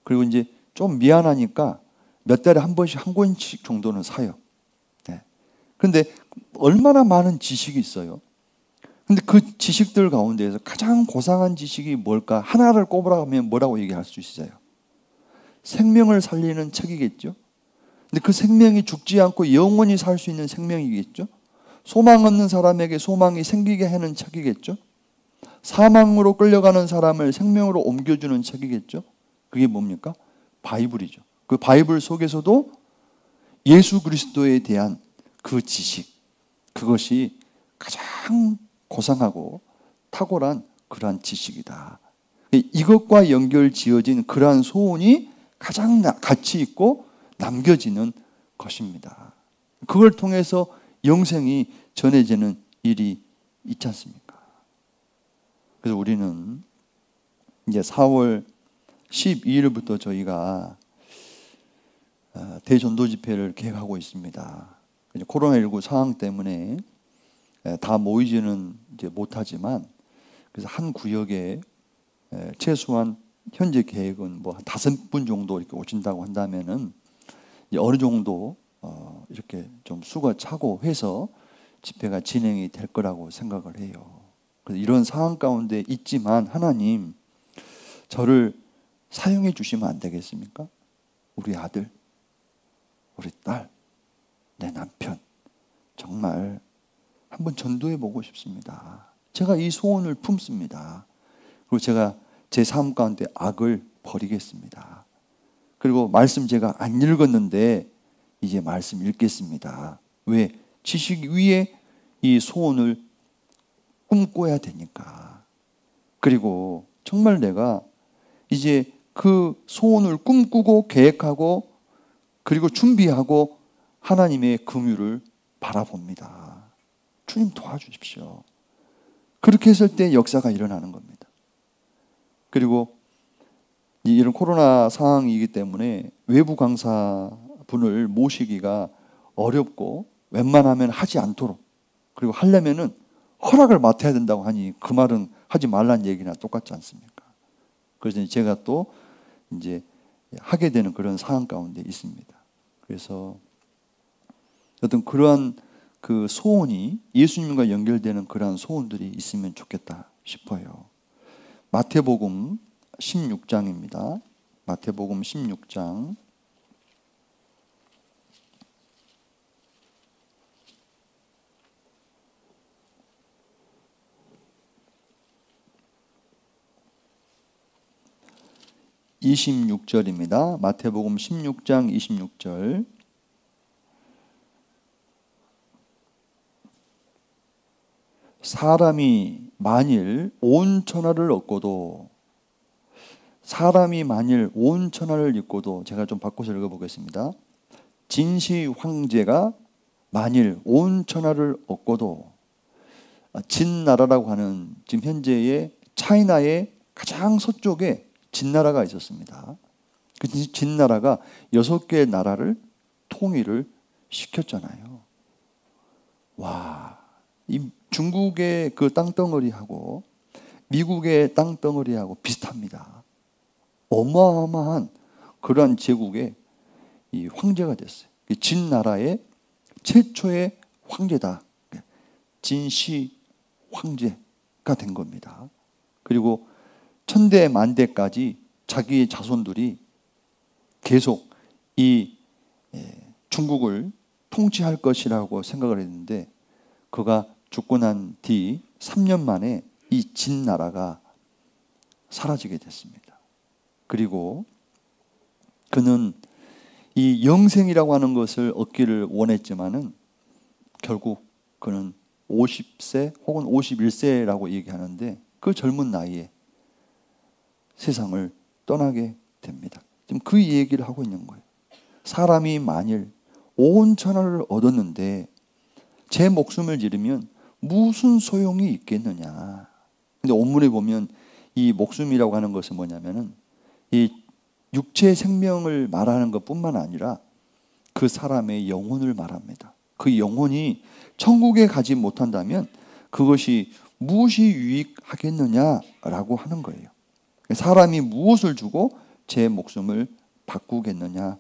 Speaker 1: 그리고 이제 좀 미안하니까 몇 달에 한 번씩 한 권씩 정도는 사요. 네. 근데 얼마나 많은 지식이 있어요. 근데 그 지식들 가운데에서 가장 고상한 지식이 뭘까? 하나를 꼽으라 하면 뭐라고 얘기할 수 있어요? 생명을 살리는 책이겠죠? 근데 그 생명이 죽지 않고 영원히 살 수 있는 생명이겠죠? 소망 없는 사람에게 소망이 생기게 하는 책이겠죠? 사망으로 끌려가는 사람을 생명으로 옮겨주는 책이겠죠? 그게 뭡니까? 바이블이죠. 그 바이블 속에서도 예수 그리스도에 대한 그 지식, 그것이 가장 고상하고 탁월한 그러한 지식이다. 이것과 연결 지어진 그러한 소원이 가장 가치 있고 남겨지는 것입니다. 그걸 통해서 영생이 전해지는 일이 있지 않습니까? 그래서 우리는 이제 4월 12일부터 저희가 어, 대전도 집회를 계획하고 있습니다. 코로나19 상황 때문에 다 모이지는 못하지만 그래서 한 구역에 최소한 현재 계획은 뭐한 다섯 분 정도 이렇게 오신다고 한다면은 어느 정도 어, 이렇게 좀 수가 차고 해서 집회가 진행이 될 거라고 생각을 해요. 그래서 이런 상황 가운데 있지만 하나님 저를 사용해 주시면 안 되겠습니까? 우리 아들, 우리 딸, 내 남편 정말 한번 전도해 보고 싶습니다. 제가 이 소원을 품습니다. 그리고 제가 제 삶 가운데 악을 버리겠습니다. 그리고 말씀 제가 안 읽었는데 이제 말씀 읽겠습니다. 왜? 지식 위에 이 소원을 꿈꿔야 되니까. 그리고 정말 내가 이제 그 소원을 꿈꾸고 계획하고 그리고 준비하고 하나님의 긍휼을 바라봅니다. 주님 도와주십시오. 그렇게 했을 때 역사가 일어나는 겁니다. 그리고 이런 코로나 상황이기 때문에 외부 강사 분을 모시기가 어렵고 웬만하면 하지 않도록 그리고 하려면은 허락을 맡아야 된다고 하니 그 말은 하지 말란 얘기나 똑같지 않습니까? 그래서 제가 또 이제 하게 되는 그런 상황 가운데 있습니다. 그래서 어떤 그러한 그 소원이 예수님과 연결되는 그러한 소원들이 있으면 좋겠다 싶어요. 마태복음 16장입니다. 마태복음 16장 26절입니다. 마태복음 16장 26절. 사람이 만일 온 천하를 얻고도 사람이 만일 온 천하를 잃고도 제가 좀 바꿔서 읽어보겠습니다. 진시 황제가 만일 온 천하를 얻고도 진 나라라고 하는 지금 현재의 차이나의 가장 서쪽에 진나라가 있었습니다. 그 진나라가 여섯 개의 나라를 통일을 시켰잖아요. 와, 이 중국의 그 땅덩어리하고 미국의 땅덩어리하고 비슷합니다. 어마어마한 그러한 제국의 이 황제가 됐어요. 진나라의 최초의 황제다. 진시 황제가 된 겁니다. 그리고 천대 만대까지 자기의 자손들이 계속 이 예, 중국을 통치할 것이라고 생각을 했는데 그가 죽고 난 뒤 3년 만에 이 진 나라가 사라지게 됐습니다. 그리고 그는 이 영생이라고 하는 것을 얻기를 원했지만은 결국 그는 50세 혹은 51세라고 얘기하는데 그 젊은 나이에 세상을 떠나게 됩니다. 지금 그 얘기를 하고 있는 거예요. 사람이 만일 온 천하를 얻었는데 제 목숨을 잃으면 무슨 소용이 있겠느냐. 근데 온문에 보면 이 목숨이라고 하는 것은 뭐냐면은 이 육체 생명을 말하는 것뿐만 아니라 그 사람의 영혼을 말합니다. 그 영혼이 천국에 가지 못한다면 그것이 무엇이 유익하겠느냐라고 하는 거예요. 사람이 무엇을 주고 제 목숨을 바꾸겠느냐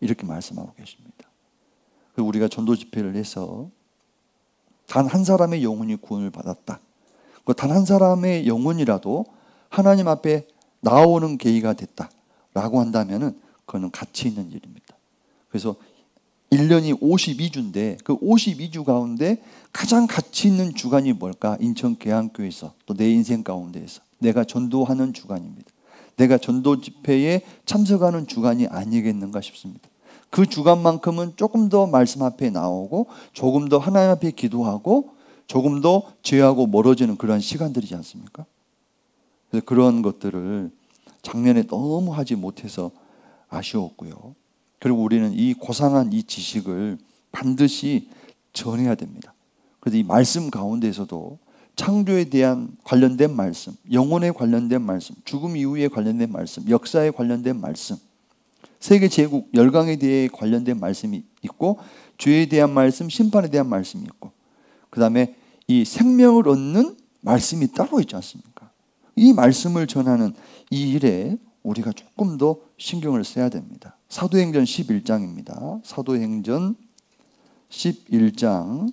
Speaker 1: 이렇게 말씀하고 계십니다. 우리가 전도 집회를 해서 단 한 사람의 영혼이 구원을 받았다. 그 단 한 사람의 영혼이라도 하나님 앞에 나오는 계기가 됐다라고 한다면은 그거는 가치 있는 일입니다. 그래서 1년이 52주인데 그 52주 가운데 가장 가치 있는 주간이 뭘까? 인천 계양교에서 또 내 인생 가운데에서 내가 전도하는 주간입니다. 내가 전도 집회에 참석하는 주간이 아니겠는가 싶습니다. 그 주간만큼은 조금 더 말씀 앞에 나오고 조금 더 하나님 앞에 기도하고 조금 더 죄하고 멀어지는 그러한 시간들이지 않습니까? 그래서 그런 것들을 작년에 너무 하지 못해서 아쉬웠고요. 그리고 우리는 이 고상한 이 지식을 반드시 전해야 됩니다. 그래서 이 말씀 가운데서도 창조에 대한 관련된 말씀, 영혼에 관련된 말씀, 죽음 이후에 관련된 말씀, 역사에 관련된 말씀, 세계 제국 열강에 대해 관련된 말씀이 있고 죄에 대한 말씀, 심판에 대한 말씀이 있고 그 다음에 이 생명을 얻는 말씀이 따로 있지 않습니까? 이 말씀을 전하는 이 일에 우리가 조금 더 신경을 써야 됩니다. 사도행전 11장입니다. 사도행전 11장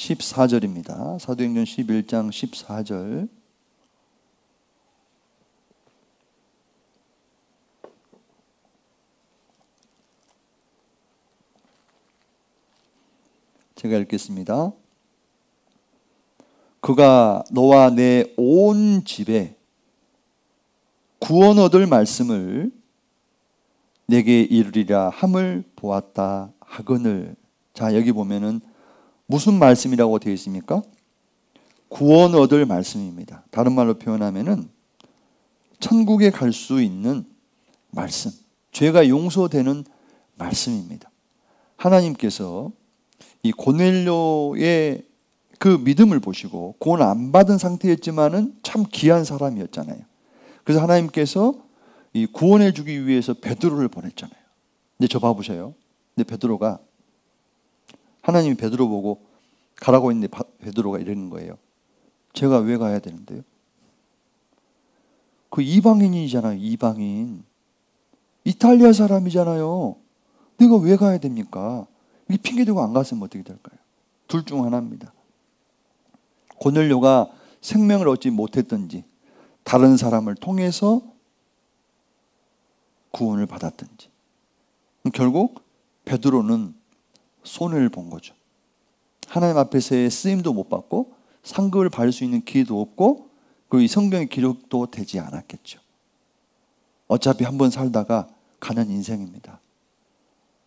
Speaker 1: 14절입니다. 사도행전 11장 14절. 제가 읽겠습니다. 그가 너와 내 온 집에 구원 얻을 말씀을 내게 이르리라 함을 보았다 하거늘. 자, 여기 보면은 무슨 말씀이라고 되어 있습니까? 구원 얻을 말씀입니다. 다른 말로 표현하면은 천국에 갈 수 있는 말씀. 죄가 용서되는 말씀입니다. 하나님께서 이 고넬료의 그 믿음을 보시고 구원 안 받은 상태였지만은 참 귀한 사람이었잖아요. 그래서 하나님께서 이 구원해 주기 위해서 베드로를 보냈잖아요. 근데 저 봐보세요. 근데 베드로가 하나님이 베드로 보고 가라고 했는데 베드로가 이러는 거예요. 제가 왜 가야 되는데요? 그 이방인이잖아요. 이방인. 이탈리아 사람이잖아요. 내가 왜 가야 됩니까? 이 핑계 대고 안 갔으면 어떻게 될까요? 둘 중 하나입니다. 고넬료가 생명을 얻지 못했든지 다른 사람을 통해서 구원을 받았든지 결국 베드로는 손을 본 거죠. 하나님 앞에서의 쓰임도 못 받고 상급을 받을 수 있는 기회도 없고 그리고 이 성경의 기록도 되지 않았겠죠. 어차피 한 번 살다가 가는 인생입니다.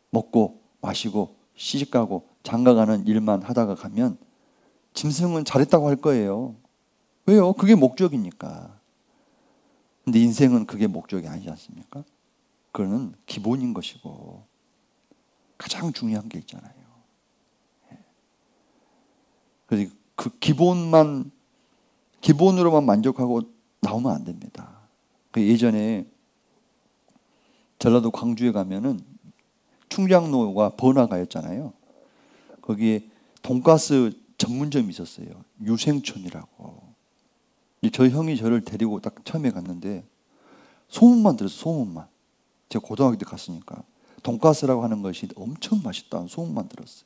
Speaker 1: 먹고 마시고 시집가고 장가가는 일만 하다가 가면 짐승은 잘했다고 할 거예요. 왜요? 그게 목적이니까. 근데 인생은 그게 목적이 아니지 않습니까? 그거는 기본인 것이고 가장 중요한 게 있잖아요. 예. 그래서 그 기본만 기본으로만 만족하고 나오면 안 됩니다. 그 예전에 전라도 광주에 가면은 충장로가 번화가였잖아요. 거기에 돈가스 전문점이 있었어요. 유생촌이라고. 저 형이 저를 데리고 딱 처음에 갔는데 소문만 들었어 소문만. 제가 고등학교 때 갔으니까. 돈가스라고 하는 것이 엄청 맛있다는 소문만 들었어요.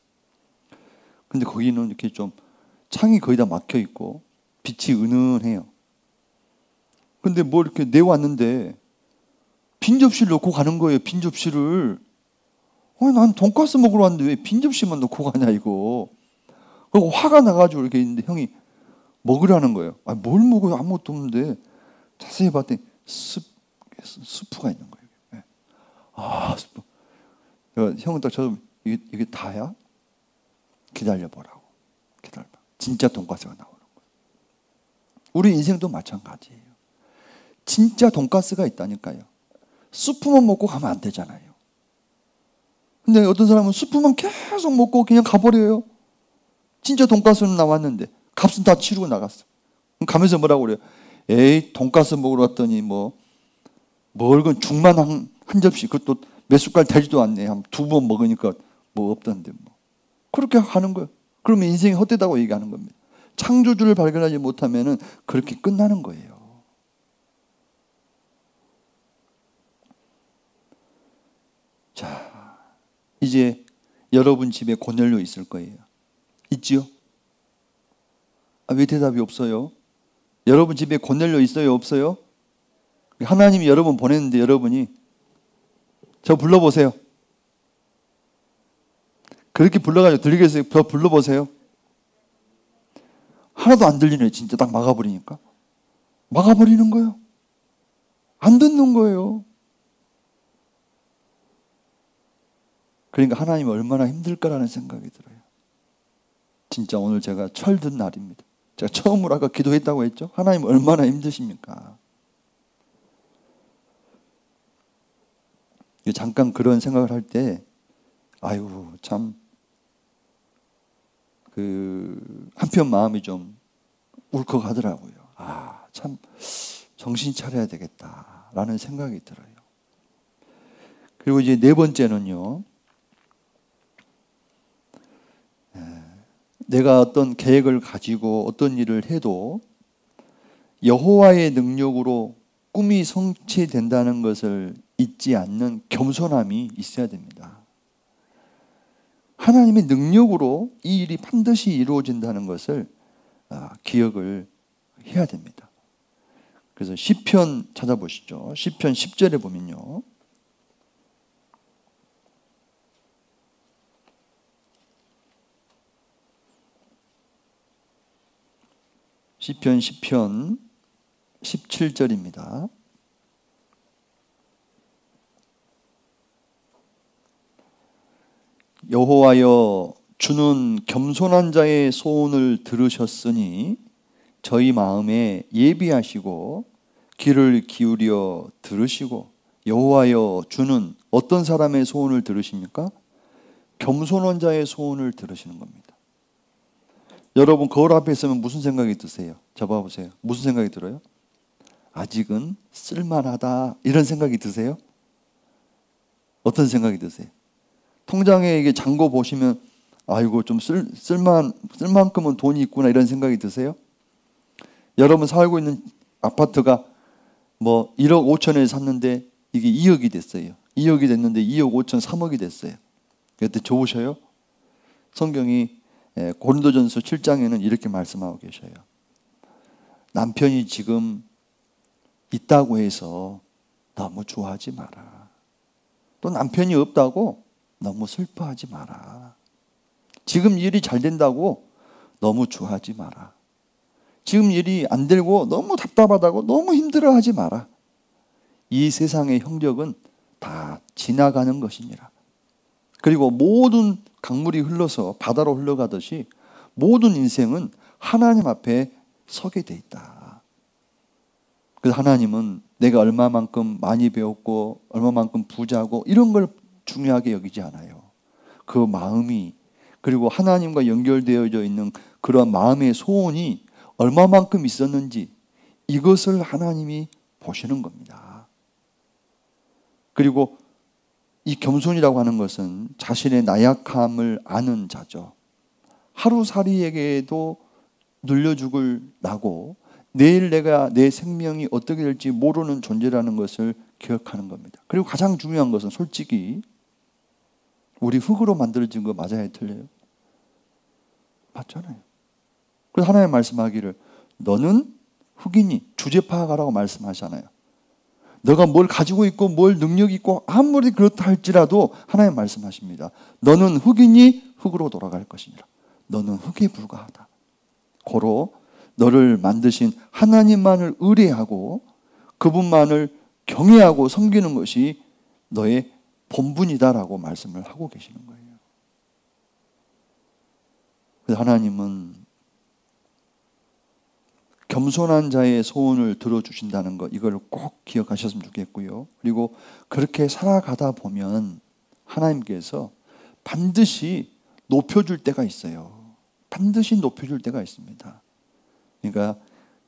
Speaker 1: 근데 거기는 이렇게 좀 창이 거의 다 막혀 있고 빛이 은은해요. 근데 뭐 이렇게 내왔는데 빈 접시를 놓고 가는 거예요. 빈 접시를. 아니, 난 돈가스 먹으러 왔는데 왜 빈 접시만 놓고 가냐 이거. 그리고 화가 나가지고 이렇게 있는데 형이 먹으라는 거예요. 아, 뭘 먹어요? 아무것도 없는데 자세히 봤더니 스, 스프가 있는 거예요. 네. 아, 스프. 형은 딱 저도 이게, 이게 다야? 기다려보라고. 기다려봐. 진짜 돈가스가 나오는 거예요. 우리 인생도 마찬가지예요. 진짜 돈가스가 있다니까요. 수프만 먹고 가면 안 되잖아요. 근데 어떤 사람은 스프만 계속 먹고 그냥 가버려요. 진짜 돈가스는 나왔는데 값은 다 치르고 나갔어. 가면서 뭐라고 그래요? 에이 돈가스 먹으러 갔더니 뭐 먹은 죽만 한, 한 접시 그것도 몇 숟갈 되지도 않네. 한두번 먹으니까 뭐 없던데 뭐. 그렇게 하는 거예요. 그러면 인생이 헛되다고 얘기하는 겁니다. 창조주를 발견하지 못하면 그렇게 끝나는 거예요. 자, 이제 여러분 집에 고넬료 있을 거예요. 있지요? 아, 왜 대답이 없어요? 여러분 집에 고넬료 있어요? 없어요? 하나님이 여러분 보냈는데 여러분이 저 불러보세요. 그렇게 불러가지고 들리겠어요? 저 불러보세요. 하나도 안 들리네. 진짜 딱 막아버리니까. 막아버리는 거예요. 안 듣는 거예요. 그러니까 하나님 얼마나 힘들까라는 생각이 들어요. 진짜 오늘 제가 철든 날입니다. 제가 처음으로 아까 기도했다고 했죠? 하나님 얼마나 힘드십니까? 잠깐 그런 생각을 할 때, 아유, 참, 그, 한편 마음이 좀 울컥하더라고요. 아, 참, 정신 차려야 되겠다라는 생각이 들어요. 그리고 이제 네 번째는요, 내가 어떤 계획을 가지고 어떤 일을 해도 여호와의 능력으로 꿈이 성취된다는 것을 잊지 않는 겸손함이 있어야 됩니다. 하나님의 능력으로 이 일이 반드시 이루어진다는 것을 아, 기억을 해야 됩니다. 그래서 시편 찾아보시죠. 시편 10절에 보면요. 시편 10편 17절입니다. 여호와여 주는 겸손한 자의 소원을 들으셨으니 저희 마음에 예비하시고 귀를 기울여 들으시고 여호와여 주는 어떤 사람의 소원을 들으십니까? 겸손한 자의 소원을 들으시는 겁니다. 여러분 거울 앞에 있으면 무슨 생각이 드세요? 잡아 보세요. 무슨 생각이 들어요? 아직은 쓸만하다 이런 생각이 드세요? 어떤 생각이 드세요? 통장에 이게 잔고 보시면 아이고 좀 쓸, 쓸만 쓸만큼은 돈이 있구나 이런 생각이 드세요? 여러분 살고 있는 아파트가 뭐 1억 5천에 샀는데 이게 2억이 됐어요. 2억이 됐는데 2억 5천 3억이 됐어요. 그때 좋으셔요? 성경이 예, 고린도전서 7장에는 이렇게 말씀하고 계셔요. 남편이 지금 있다고 해서 너무 좋아하지 마라. 또 남편이 없다고 너무 슬퍼하지 마라. 지금 일이 잘 된다고 너무 좋아하지 마라. 지금 일이 안 되고 너무 답답하다고 너무 힘들어하지 마라. 이 세상의 형적은 다 지나가는 것이니라. 그리고 모든 강물이 흘러서 바다로 흘러가듯이 모든 인생은 하나님 앞에 서게 돼 있다. 그 하나님은 내가 얼마만큼 많이 배웠고 얼마만큼 부자고 이런 걸 중요하게 여기지 않아요. 그 마음이 그리고 하나님과 연결되어져 있는 그런 마음의 소원이 얼마만큼 있었는지 이것을 하나님이 보시는 겁니다. 그리고 이 겸손이라고 하는 것은 자신의 나약함을 아는 자죠. 하루살이에게도 눌려 죽을 나고 내일 내가 내 생명이 어떻게 될지 모르는 존재라는 것을 기억하는 겁니다. 그리고 가장 중요한 것은 솔직히 우리 흙으로 만들어진 거 맞아요, 틀려요? 맞잖아요. 그래서 하나님 말씀하기를 너는 흙이니 주제 파악하라고 말씀하잖아요. 너가 뭘 가지고 있고 뭘 능력 있고 아무리 그렇다 할지라도 하나님 말씀하십니다. 너는 흙이니 흙으로 돌아갈 것이니라. 너는 흙에 불과하다. 고로 너를 만드신 하나님만을 의뢰하고 그분만을 경외하고 섬기는 것이 너의 본분이다라고 말씀을 하고 계시는 거예요. 하나님은 겸손한 자의 소원을 들어주신다는 것, 이걸 꼭 기억하셨으면 좋겠고요. 그리고 그렇게 살아가다 보면 하나님께서 반드시 높여줄 때가 있어요. 반드시 높여줄 때가 있습니다. 그러니까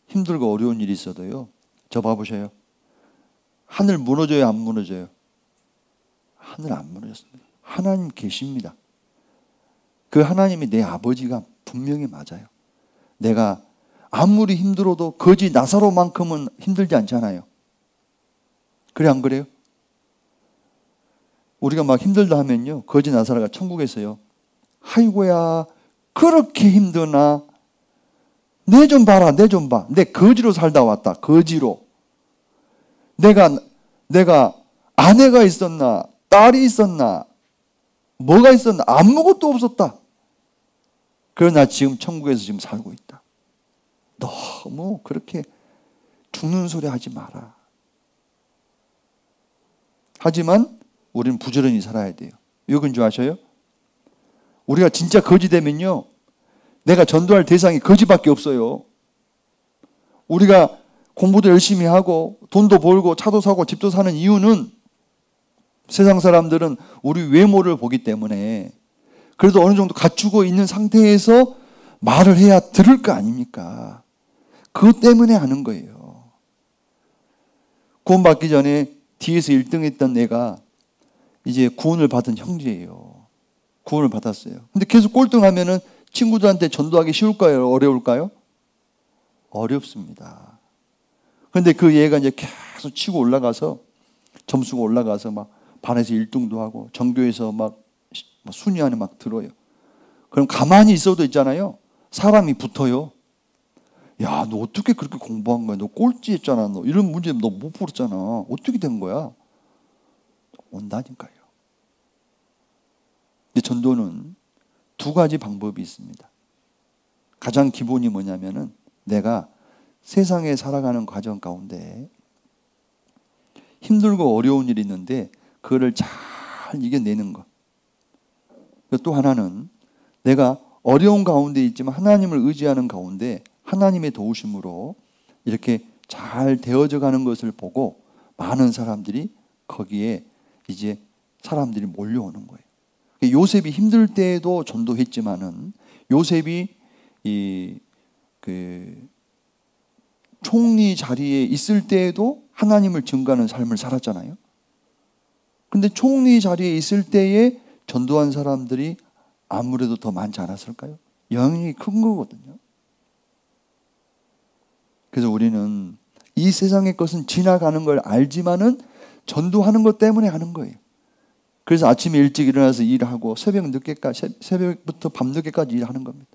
Speaker 1: 힘들고 어려운 일이 있어도요. 저 봐보세요. 하늘 무너져요, 안 무너져요? 하늘 안 무너졌습니다. 하나님 계십니다. 그 하나님이 내 아버지가 분명히 맞아요. 내가 아무리 힘들어도 거지 나사로만큼은 힘들지 않잖아요. 그래 안 그래요? 우리가 막 힘들다 하면요. 거지 나사로가 천국에서요. 아이고야 그렇게 힘드나 내 좀 봐라 내 좀 봐. 내 거지로 살다 왔다. 거지로. 내가 내가 아내가 있었나 딸이 있었나 뭐가 있었나 아무것도 없었다. 그러나 지금 천국에서 지금 살고 있다. 너무 그렇게 죽는 소리 하지 마라. 하지만 우리는 부지런히 살아야 돼요. 왜 그런 줄 아셔요? 우리가 진짜 거지 되면요. 내가 전도할 대상이 거지밖에 없어요. 우리가 공부도 열심히 하고 돈도 벌고 차도 사고 집도 사는 이유는 세상 사람들은 우리 외모를 보기 때문에 그래도 어느 정도 갖추고 있는 상태에서 말을 해야 들을 거 아닙니까? 그것 때문에 하는 거예요. 구원받기 전에 뒤에서 1등 했던 내가 이제 구원을 받은 형제예요. 구원을 받았어요. 근데 계속 꼴등하면은 친구들한테 전도하기 쉬울까요? 어려울까요? 어렵습니다. 근데 그 얘가 이제 계속 치고 올라가서 점수가 올라가서 막 반에서 1등도 하고 전교에서 막 순위 안에 막 들어요. 그럼 가만히 있어도 있잖아요. 사람이 붙어요. 야, 너 어떻게 그렇게 공부한 거야? 너 꼴찌 했잖아. 너 이런 문제 너 못 풀었잖아. 어떻게 된 거야? 온다니까요. 근데 전도는 두 가지 방법이 있습니다. 가장 기본이 뭐냐면은 내가 세상에 살아가는 과정 가운데 힘들고 어려운 일이 있는데 그거를 잘 이겨내는 것. 또 하나는 내가 어려운 가운데 있지만 하나님을 의지하는 가운데 하나님의 도우심으로 이렇게 잘 되어져 가는 것을 보고 많은 사람들이 거기에 이제 사람들이 몰려오는 거예요. 요셉이 힘들 때에도 전도했지만은 요셉이 이 그 총리 자리에 있을 때에도 하나님을 증가하는 삶을 살았잖아요. 근데 총리 자리에 있을 때에 전도한 사람들이 아무래도 더 많지 않았을까요? 영향이 큰 거거든요. 그래서 우리는 이 세상의 것은 지나가는 걸 알지만은 전도하는 것 때문에 하는 거예요. 그래서 아침에 일찍 일어나서 일하고 새벽 늦게까지 새벽부터 밤 늦게까지 일하는 겁니다.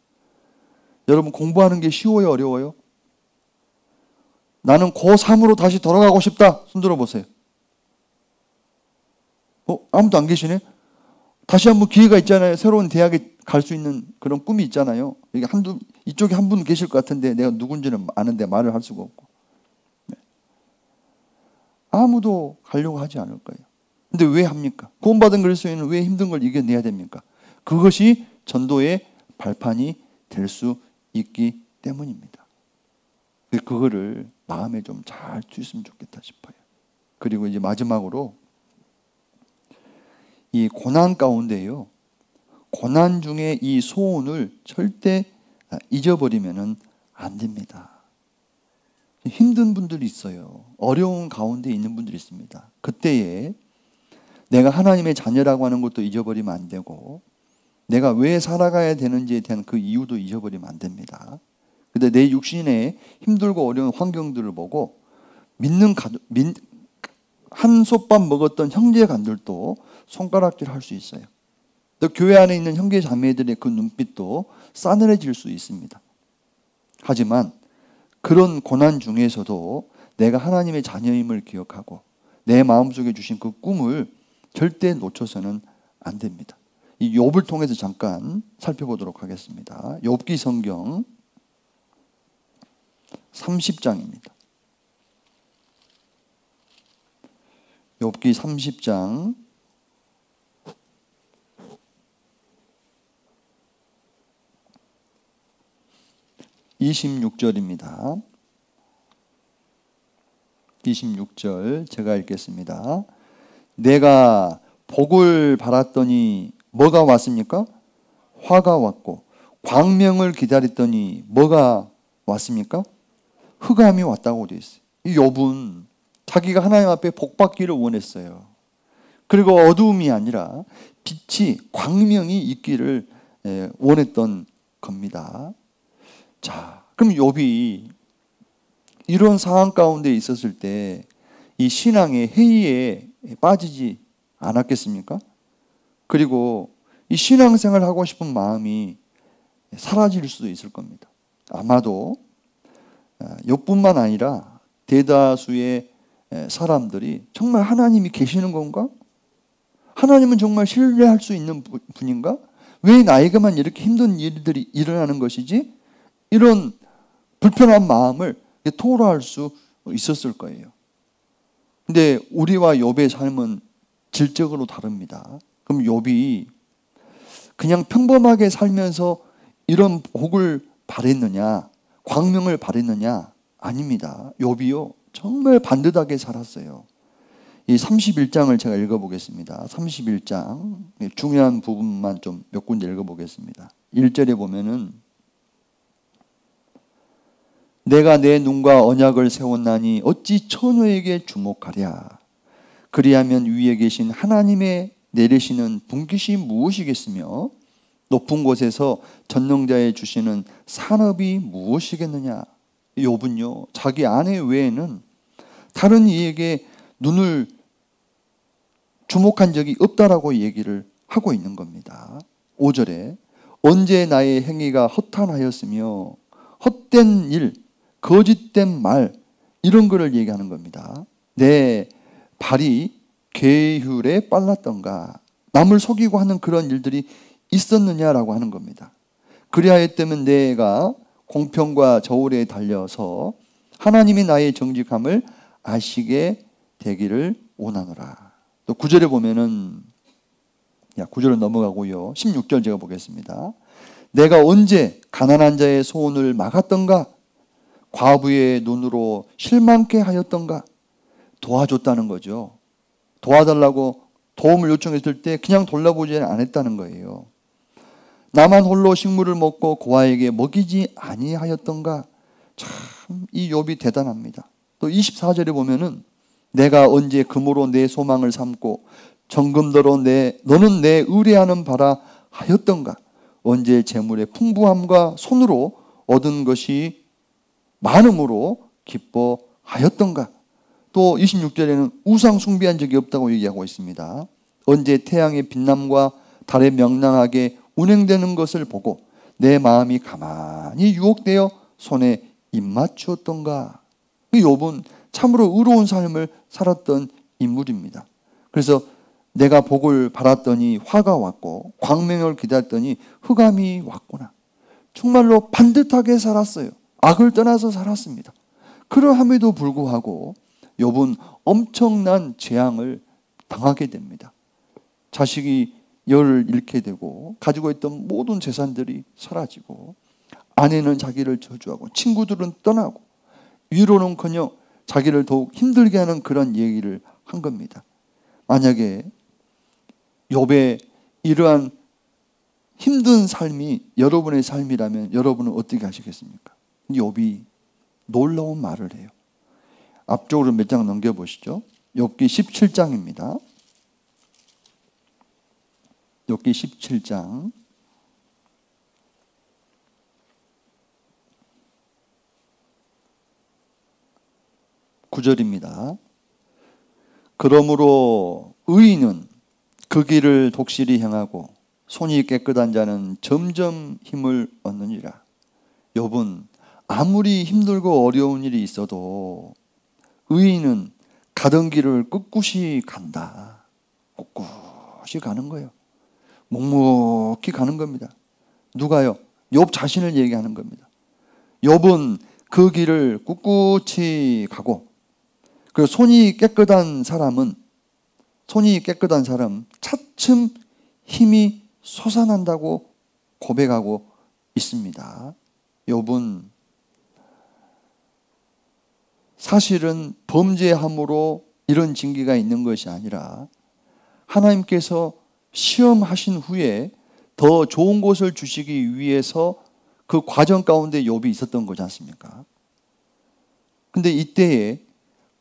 Speaker 1: 여러분 공부하는 게 쉬워요, 어려워요? 나는 고3으로 다시 돌아가고 싶다. 손 들어 보세요. 어, 아무도 안 계시네? 다시 한번 기회가 있잖아요. 새로운 대학에 갈 수 있는 그런 꿈이 있잖아요. 이게 한두 이쪽에 한 분 계실 것 같은데 내가 누군지는 아는데 말을 할 수가 없고. 네. 아무도 가려고 하지 않을 거예요. 근데 왜 합니까? 구원받은 그리스도인은 왜 힘든 걸 이겨내야 됩니까? 그것이 전도의 발판이 될 수 있기 때문입니다. 그거를 마음에 좀잘 두셨으면 좋겠다 싶어요. 그리고 이제 마지막으로 이 고난 가운데요. 고난 중에 이 소원을 절대 잊어버리면 안 됩니다. 힘든 분들이 있어요. 어려운 가운데 있는 분들이 있습니다. 그때에 내가 하나님의 자녀라고 하는 것도 잊어버리면 안 되고 내가 왜 살아가야 되는지에 대한 그 이유도 잊어버리면 안 됩니다. 근데 내 육신에 힘들고 어려운 환경들을 보고 믿는 가족, 한 솥밥 먹었던 형제 간들도 손가락질 할 수 있어요. 또 교회 안에 있는 형제 자매들의 그 눈빛도 싸늘해질 수 있습니다. 하지만 그런 고난 중에서도 내가 하나님의 자녀임을 기억하고 내 마음속에 주신 그 꿈을 절대 놓쳐서는 안 됩니다. 이 욥을 통해서 잠깐 살펴보도록 하겠습니다. 욥기 성경 30장입니다. 욥기 30장 26절입니다. 26절 제가 읽겠습니다. 내가 복을 바랐더니 뭐가 왔습니까? 화가 왔고 광명을 기다렸더니 뭐가 왔습니까? 흑암이 왔다고 되어 있어요. 이 욥은 자기가 하나님 앞에 복 받기를 원했어요. 그리고 어두움이 아니라 빛이 광명이 있기를 원했던 겁니다. 자, 그럼 욥이 이런 상황 가운데 있었을 때 이 신앙의 회의에 빠지지 않았겠습니까? 그리고 이 신앙생활 하고 싶은 마음이 사라질 수도 있을 겁니다. 아마도 욥뿐만 아니라 대다수의 사람들이 정말 하나님이 계시는 건가? 하나님은 정말 신뢰할 수 있는 분인가? 왜 나에게만 이렇게 힘든 일들이 일어나는 것이지? 이런 불편한 마음을 토로할 수 있었을 거예요. 근데 우리와 욥의 삶은 질적으로 다릅니다. 그럼 욥이 그냥 평범하게 살면서 이런 복을 바랬느냐, 광명을 바랬느냐? 아닙니다. 욥이요. 정말 반듯하게 살았어요. 이 31장을 제가 읽어 보겠습니다. 31장 중요한 부분만 좀 몇 군데 읽어 보겠습니다. 1절에 보면은 내가 내 눈과 언약을 세웠나니 어찌 처녀에게 주목하랴 그리하면 위에 계신 하나님의 내리시는 분깃이 무엇이겠으며 높은 곳에서 전능자에 주시는 산업이 무엇이겠느냐 욥은요 자기 아내 외에는 다른 이에게 눈을 주목한 적이 없다라고 얘기를 하고 있는 겁니다. 5절에 언제 나의 행위가 허탄하였으며 헛된 일, 거짓된 말 이런 거를 얘기하는 겁니다. 내 발이 계율에 빨랐던가 남을 속이고 하는 그런 일들이 있었느냐라고 하는 겁니다. 그리하였다면 내가 공평과 저울에 달려서 하나님이 나의 정직함을 아시게 되기를 원하노라. 또 9절에 보면은 야, 9절을 넘어가고요. 16절 제가 보겠습니다. 내가 언제 가난한 자의 소원을 막았던가? 과부의 눈으로 실망케 하였던가? 도와줬다는 거죠. 도와달라고 도움을 요청했을 때 그냥 돌려보지 않았다는 거예요. 나만 홀로 식물을 먹고 고아에게 먹이지 아니하였던가? 참 이 욥이 대단합니다. 또 24절에 보면은 내가 언제 금으로 내 소망을 삼고 정금더러 내 너는 내 의뢰하는 바라 하였던가? 언제 재물의 풍부함과 손으로 얻은 것이 많음으로 기뻐하였던가? 또 26절에는 우상 숭배한 적이 없다고 얘기하고 있습니다. 언제 태양의 빛남과 달의 명랑하게 운행되는 것을 보고 내 마음이 가만히 유혹되어 손에 입맞추었던가? 욥은 참으로 의로운 삶을 살았던 인물입니다. 그래서 내가 복을 받았더니 화가 왔고 광명을 기다렸더니 흑암이 왔구나. 정말로 반듯하게 살았어요. 악을 떠나서 살았습니다. 그러함에도 불구하고 욥은 엄청난 재앙을 당하게 됩니다. 자식이 열을 잃게 되고 가지고 있던 모든 재산들이 사라지고 아내는 자기를 저주하고 친구들은 떠나고 위로는커녕 자기를 더욱 힘들게 하는 그런 얘기를 한 겁니다. 만약에 욥의 이러한 힘든 삶이 여러분의 삶이라면 여러분은 어떻게 하시겠습니까? 욥이 놀라운 말을 해요. 앞쪽으로 몇 장 넘겨 보시죠. 욥기 17장입니다. 욥기 17장 9절입니다. 그러므로 의인은 그 길을 독실히 행하고 손이 깨끗한 자는 점점 힘을 얻느니라. 욥은 아무리 힘들고 어려운 일이 있어도 의인은 가던 길을 꿋꿋이 간다. 꿋꿋이 가는 거예요. 묵묵히 가는 겁니다. 누가요? 욥 자신을 얘기하는 겁니다. 욥은 그 길을 꿋꿋이 가고 그 손이 깨끗한 사람은 손이 깨끗한 사람 차츰 힘이 솟아난다고 고백하고 있습니다. 욥은 사실은 범죄함으로 이런 징계가 있는 것이 아니라 하나님께서 시험하신 후에 더 좋은 곳을 주시기 위해서 그 과정 가운데 욥이 있었던 거지 않습니까? 근데 이때에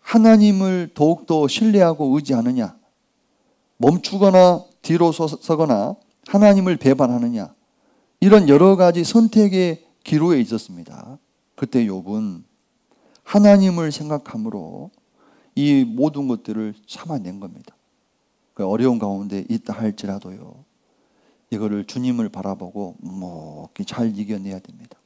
Speaker 1: 하나님을 더욱더 신뢰하고 의지하느냐, 멈추거나 뒤로 서거나 하나님을 배반하느냐, 이런 여러 가지 선택의 기로에 있었습니다. 그때 욥은 하나님을 생각함으로 이 모든 것들을 참아낸 겁니다. 그 어려운 가운데 있다 할지라도요. 이거를 주님을 바라보고 묵묵히 잘 이겨내야 됩니다.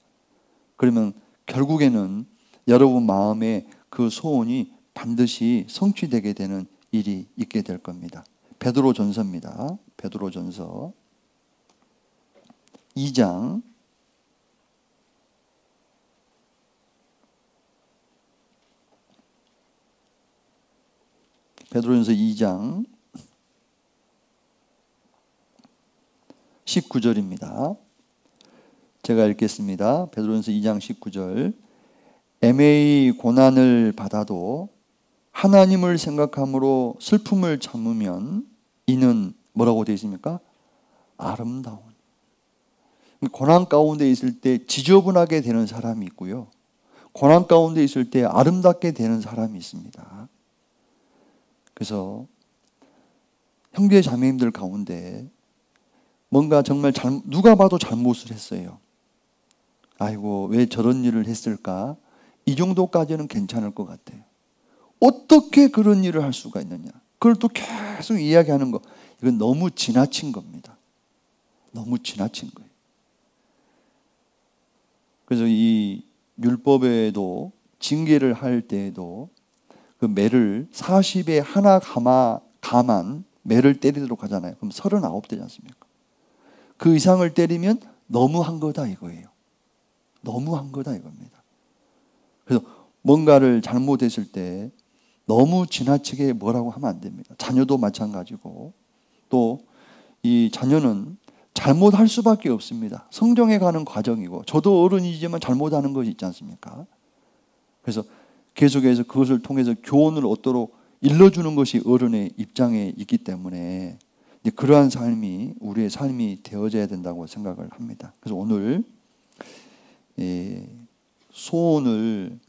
Speaker 1: 그러면 결국에는 여러분 마음에 그 소원이 반드시 성취되게 되는 일이 있게 될 겁니다. 베드로 전서입니다. 베드로 전서 2장 베드로전서 2장 19절입니다. 제가 읽겠습니다. 베드로전서 2장 19절. 애매히 고난을 받아도 하나님을 생각함으로 슬픔을 참으면 이는 뭐라고 되어 있습니까? 아름다운. 고난 가운데 있을 때 지저분하게 되는 사람이 있고요. 고난 가운데 있을 때 아름답게 되는 사람이 있습니다. 그래서 형제 자매님들 가운데 뭔가 정말 잘, 누가 봐도 잘못을 했어요. 아이고, 왜 저런 일을 했을까? 이 정도까지는 괜찮을 것 같아요. 어떻게 그런 일을 할 수가 있느냐? 그걸 또 계속 이야기하는 거. 이건 너무 지나친 겁니다. 너무 지나친 거예요. 그래서 이 율법에도 징계를 할 때에도 그 매를 40에 하나 감아, 감한 매를 때리도록 하잖아요. 그럼 39 되지 않습니까? 그 이상을 때리면 너무한 거다 이거예요. 너무한 거다 이겁니다. 그래서 뭔가를 잘못했을 때 너무 지나치게 뭐라고 하면 안 됩니다. 자녀도 마찬가지고 또 이 자녀는 잘못할 수밖에 없습니다. 성정에 가는 과정이고 저도 어른이지만 잘못하는 것이 있지 않습니까? 그래서 계속해서 그것을 통해서 교훈을 얻도록 일러주는 것이 어른의 입장에 있기 때문에 그러한 삶이 우리의 삶이 되어져야 된다고 생각을 합니다. 그래서 오늘 소원을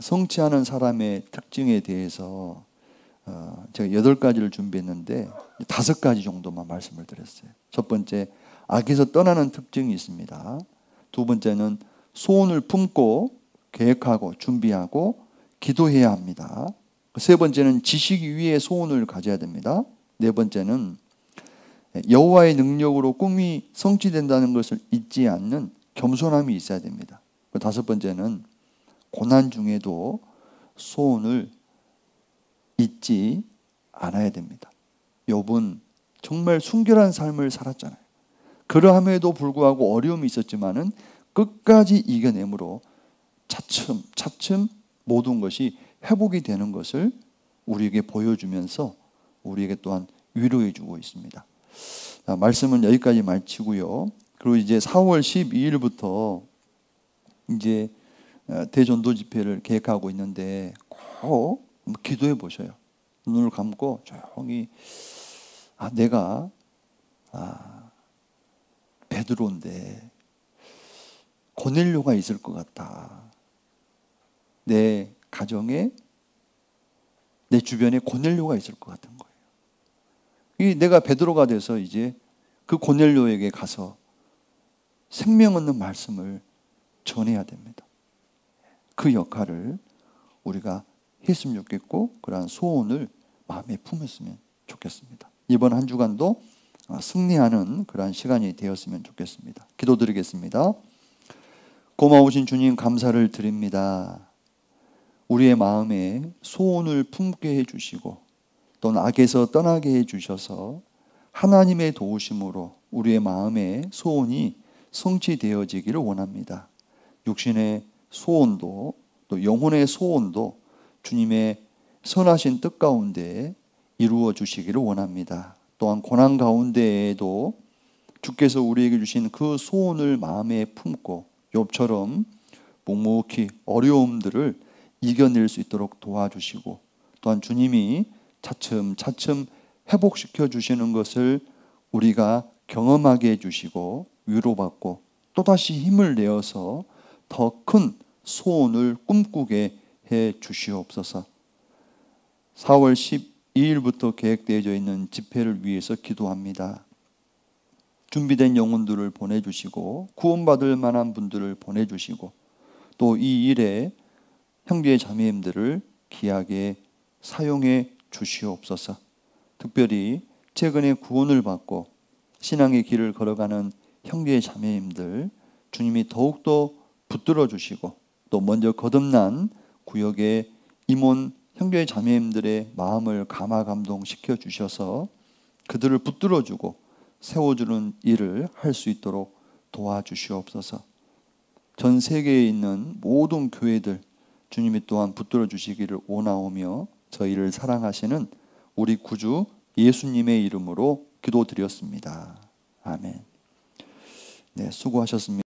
Speaker 1: 성취하는 사람의 특징에 대해서 어, 제가 여덟 가지를 준비했는데 다섯 가지 정도만 말씀을 드렸어요. 첫 번째 악에서 떠나는 특징이 있습니다. 두 번째는 소원을 품고 계획하고 준비하고 기도해야 합니다. 세 번째는 지식 위에 소원을 가져야 됩니다. 네 번째는 여호와의 능력으로 꿈이 성취된다는 것을 잊지 않는 겸손함이 있어야 됩니다. 다섯 번째는 고난 중에도 소원을 잊지 않아야 됩니다. 욥은 정말 순결한 삶을 살았잖아요. 그러함에도 불구하고 어려움이 있었지만은 끝까지 이겨내므로 차츰 차츰 모든 것이 회복이 되는 것을 우리에게 보여주면서 우리에게 또한 위로해 주고 있습니다. 자, 말씀은 여기까지 마치고요. 그리고 이제 4월 12일부터 이제 어, 대전도 집회를 계획하고 있는데 꼭 기도해 보셔요. 눈을 감고 조용히 아 내가 아 베드로인데 고넬료가 있을 것 같다. 내 가정에 내 주변에 고넬료가 있을 것 같은 거예요. 이 내가 베드로가 돼서 이제 그 고넬료에게 가서 생명 없는 말씀을 전해야 됩니다. 그 역할을 우리가 했으면 좋겠고 그러한 소원을 마음에 품었으면 좋겠습니다. 이번 한 주간도 승리하는 그러한 시간이 되었으면 좋겠습니다. 기도드리겠습니다. 고마우신 주님 감사를 드립니다. 우리의 마음에 소원을 품게 해주시고 또는 악에서 떠나게 해주셔서 하나님의 도우심으로 우리의 마음의 소원이 성취되어지기를 원합니다. 육신의 소원도 또 영혼의 소원도 주님의 선하신 뜻 가운데 이루어 주시기를 원합니다. 또한 고난 가운데에도 주께서 우리에게 주신 그 소원을 마음에 품고 욥처럼 묵묵히 어려움들을 이겨낼 수 있도록 도와주시고 또한 주님이 차츰 차츰 회복시켜 주시는 것을 우리가 경험하게 해주시고 위로받고 또다시 힘을 내어서 더 큰 소원을 꿈꾸게 해 주시옵소서. 4월 12일부터 계획되어져 있는 집회를 위해서 기도합니다. 준비된 영혼들을 보내주시고 구원받을 만한 분들을 보내주시고 또 이 일에 형제 자매님들을 귀하게 사용해 주시옵소서. 특별히 최근에 구원을 받고 신앙의 길을 걸어가는 형제 자매님들 주님이 더욱더 붙들어 주시고 또 먼저 거듭난 구역의 임원 형제 자매님들의 마음을 감화 감동시켜 주셔서 그들을 붙들어 주고 세워 주는 일을 할 수 있도록 도와주시옵소서. 전 세계에 있는 모든 교회들 주님이 또한 붙들어 주시기를 원하오며 저희를 사랑하시는 우리 구주 예수님의 이름으로 기도드렸습니다. 아멘. 네, 수고하셨습니다.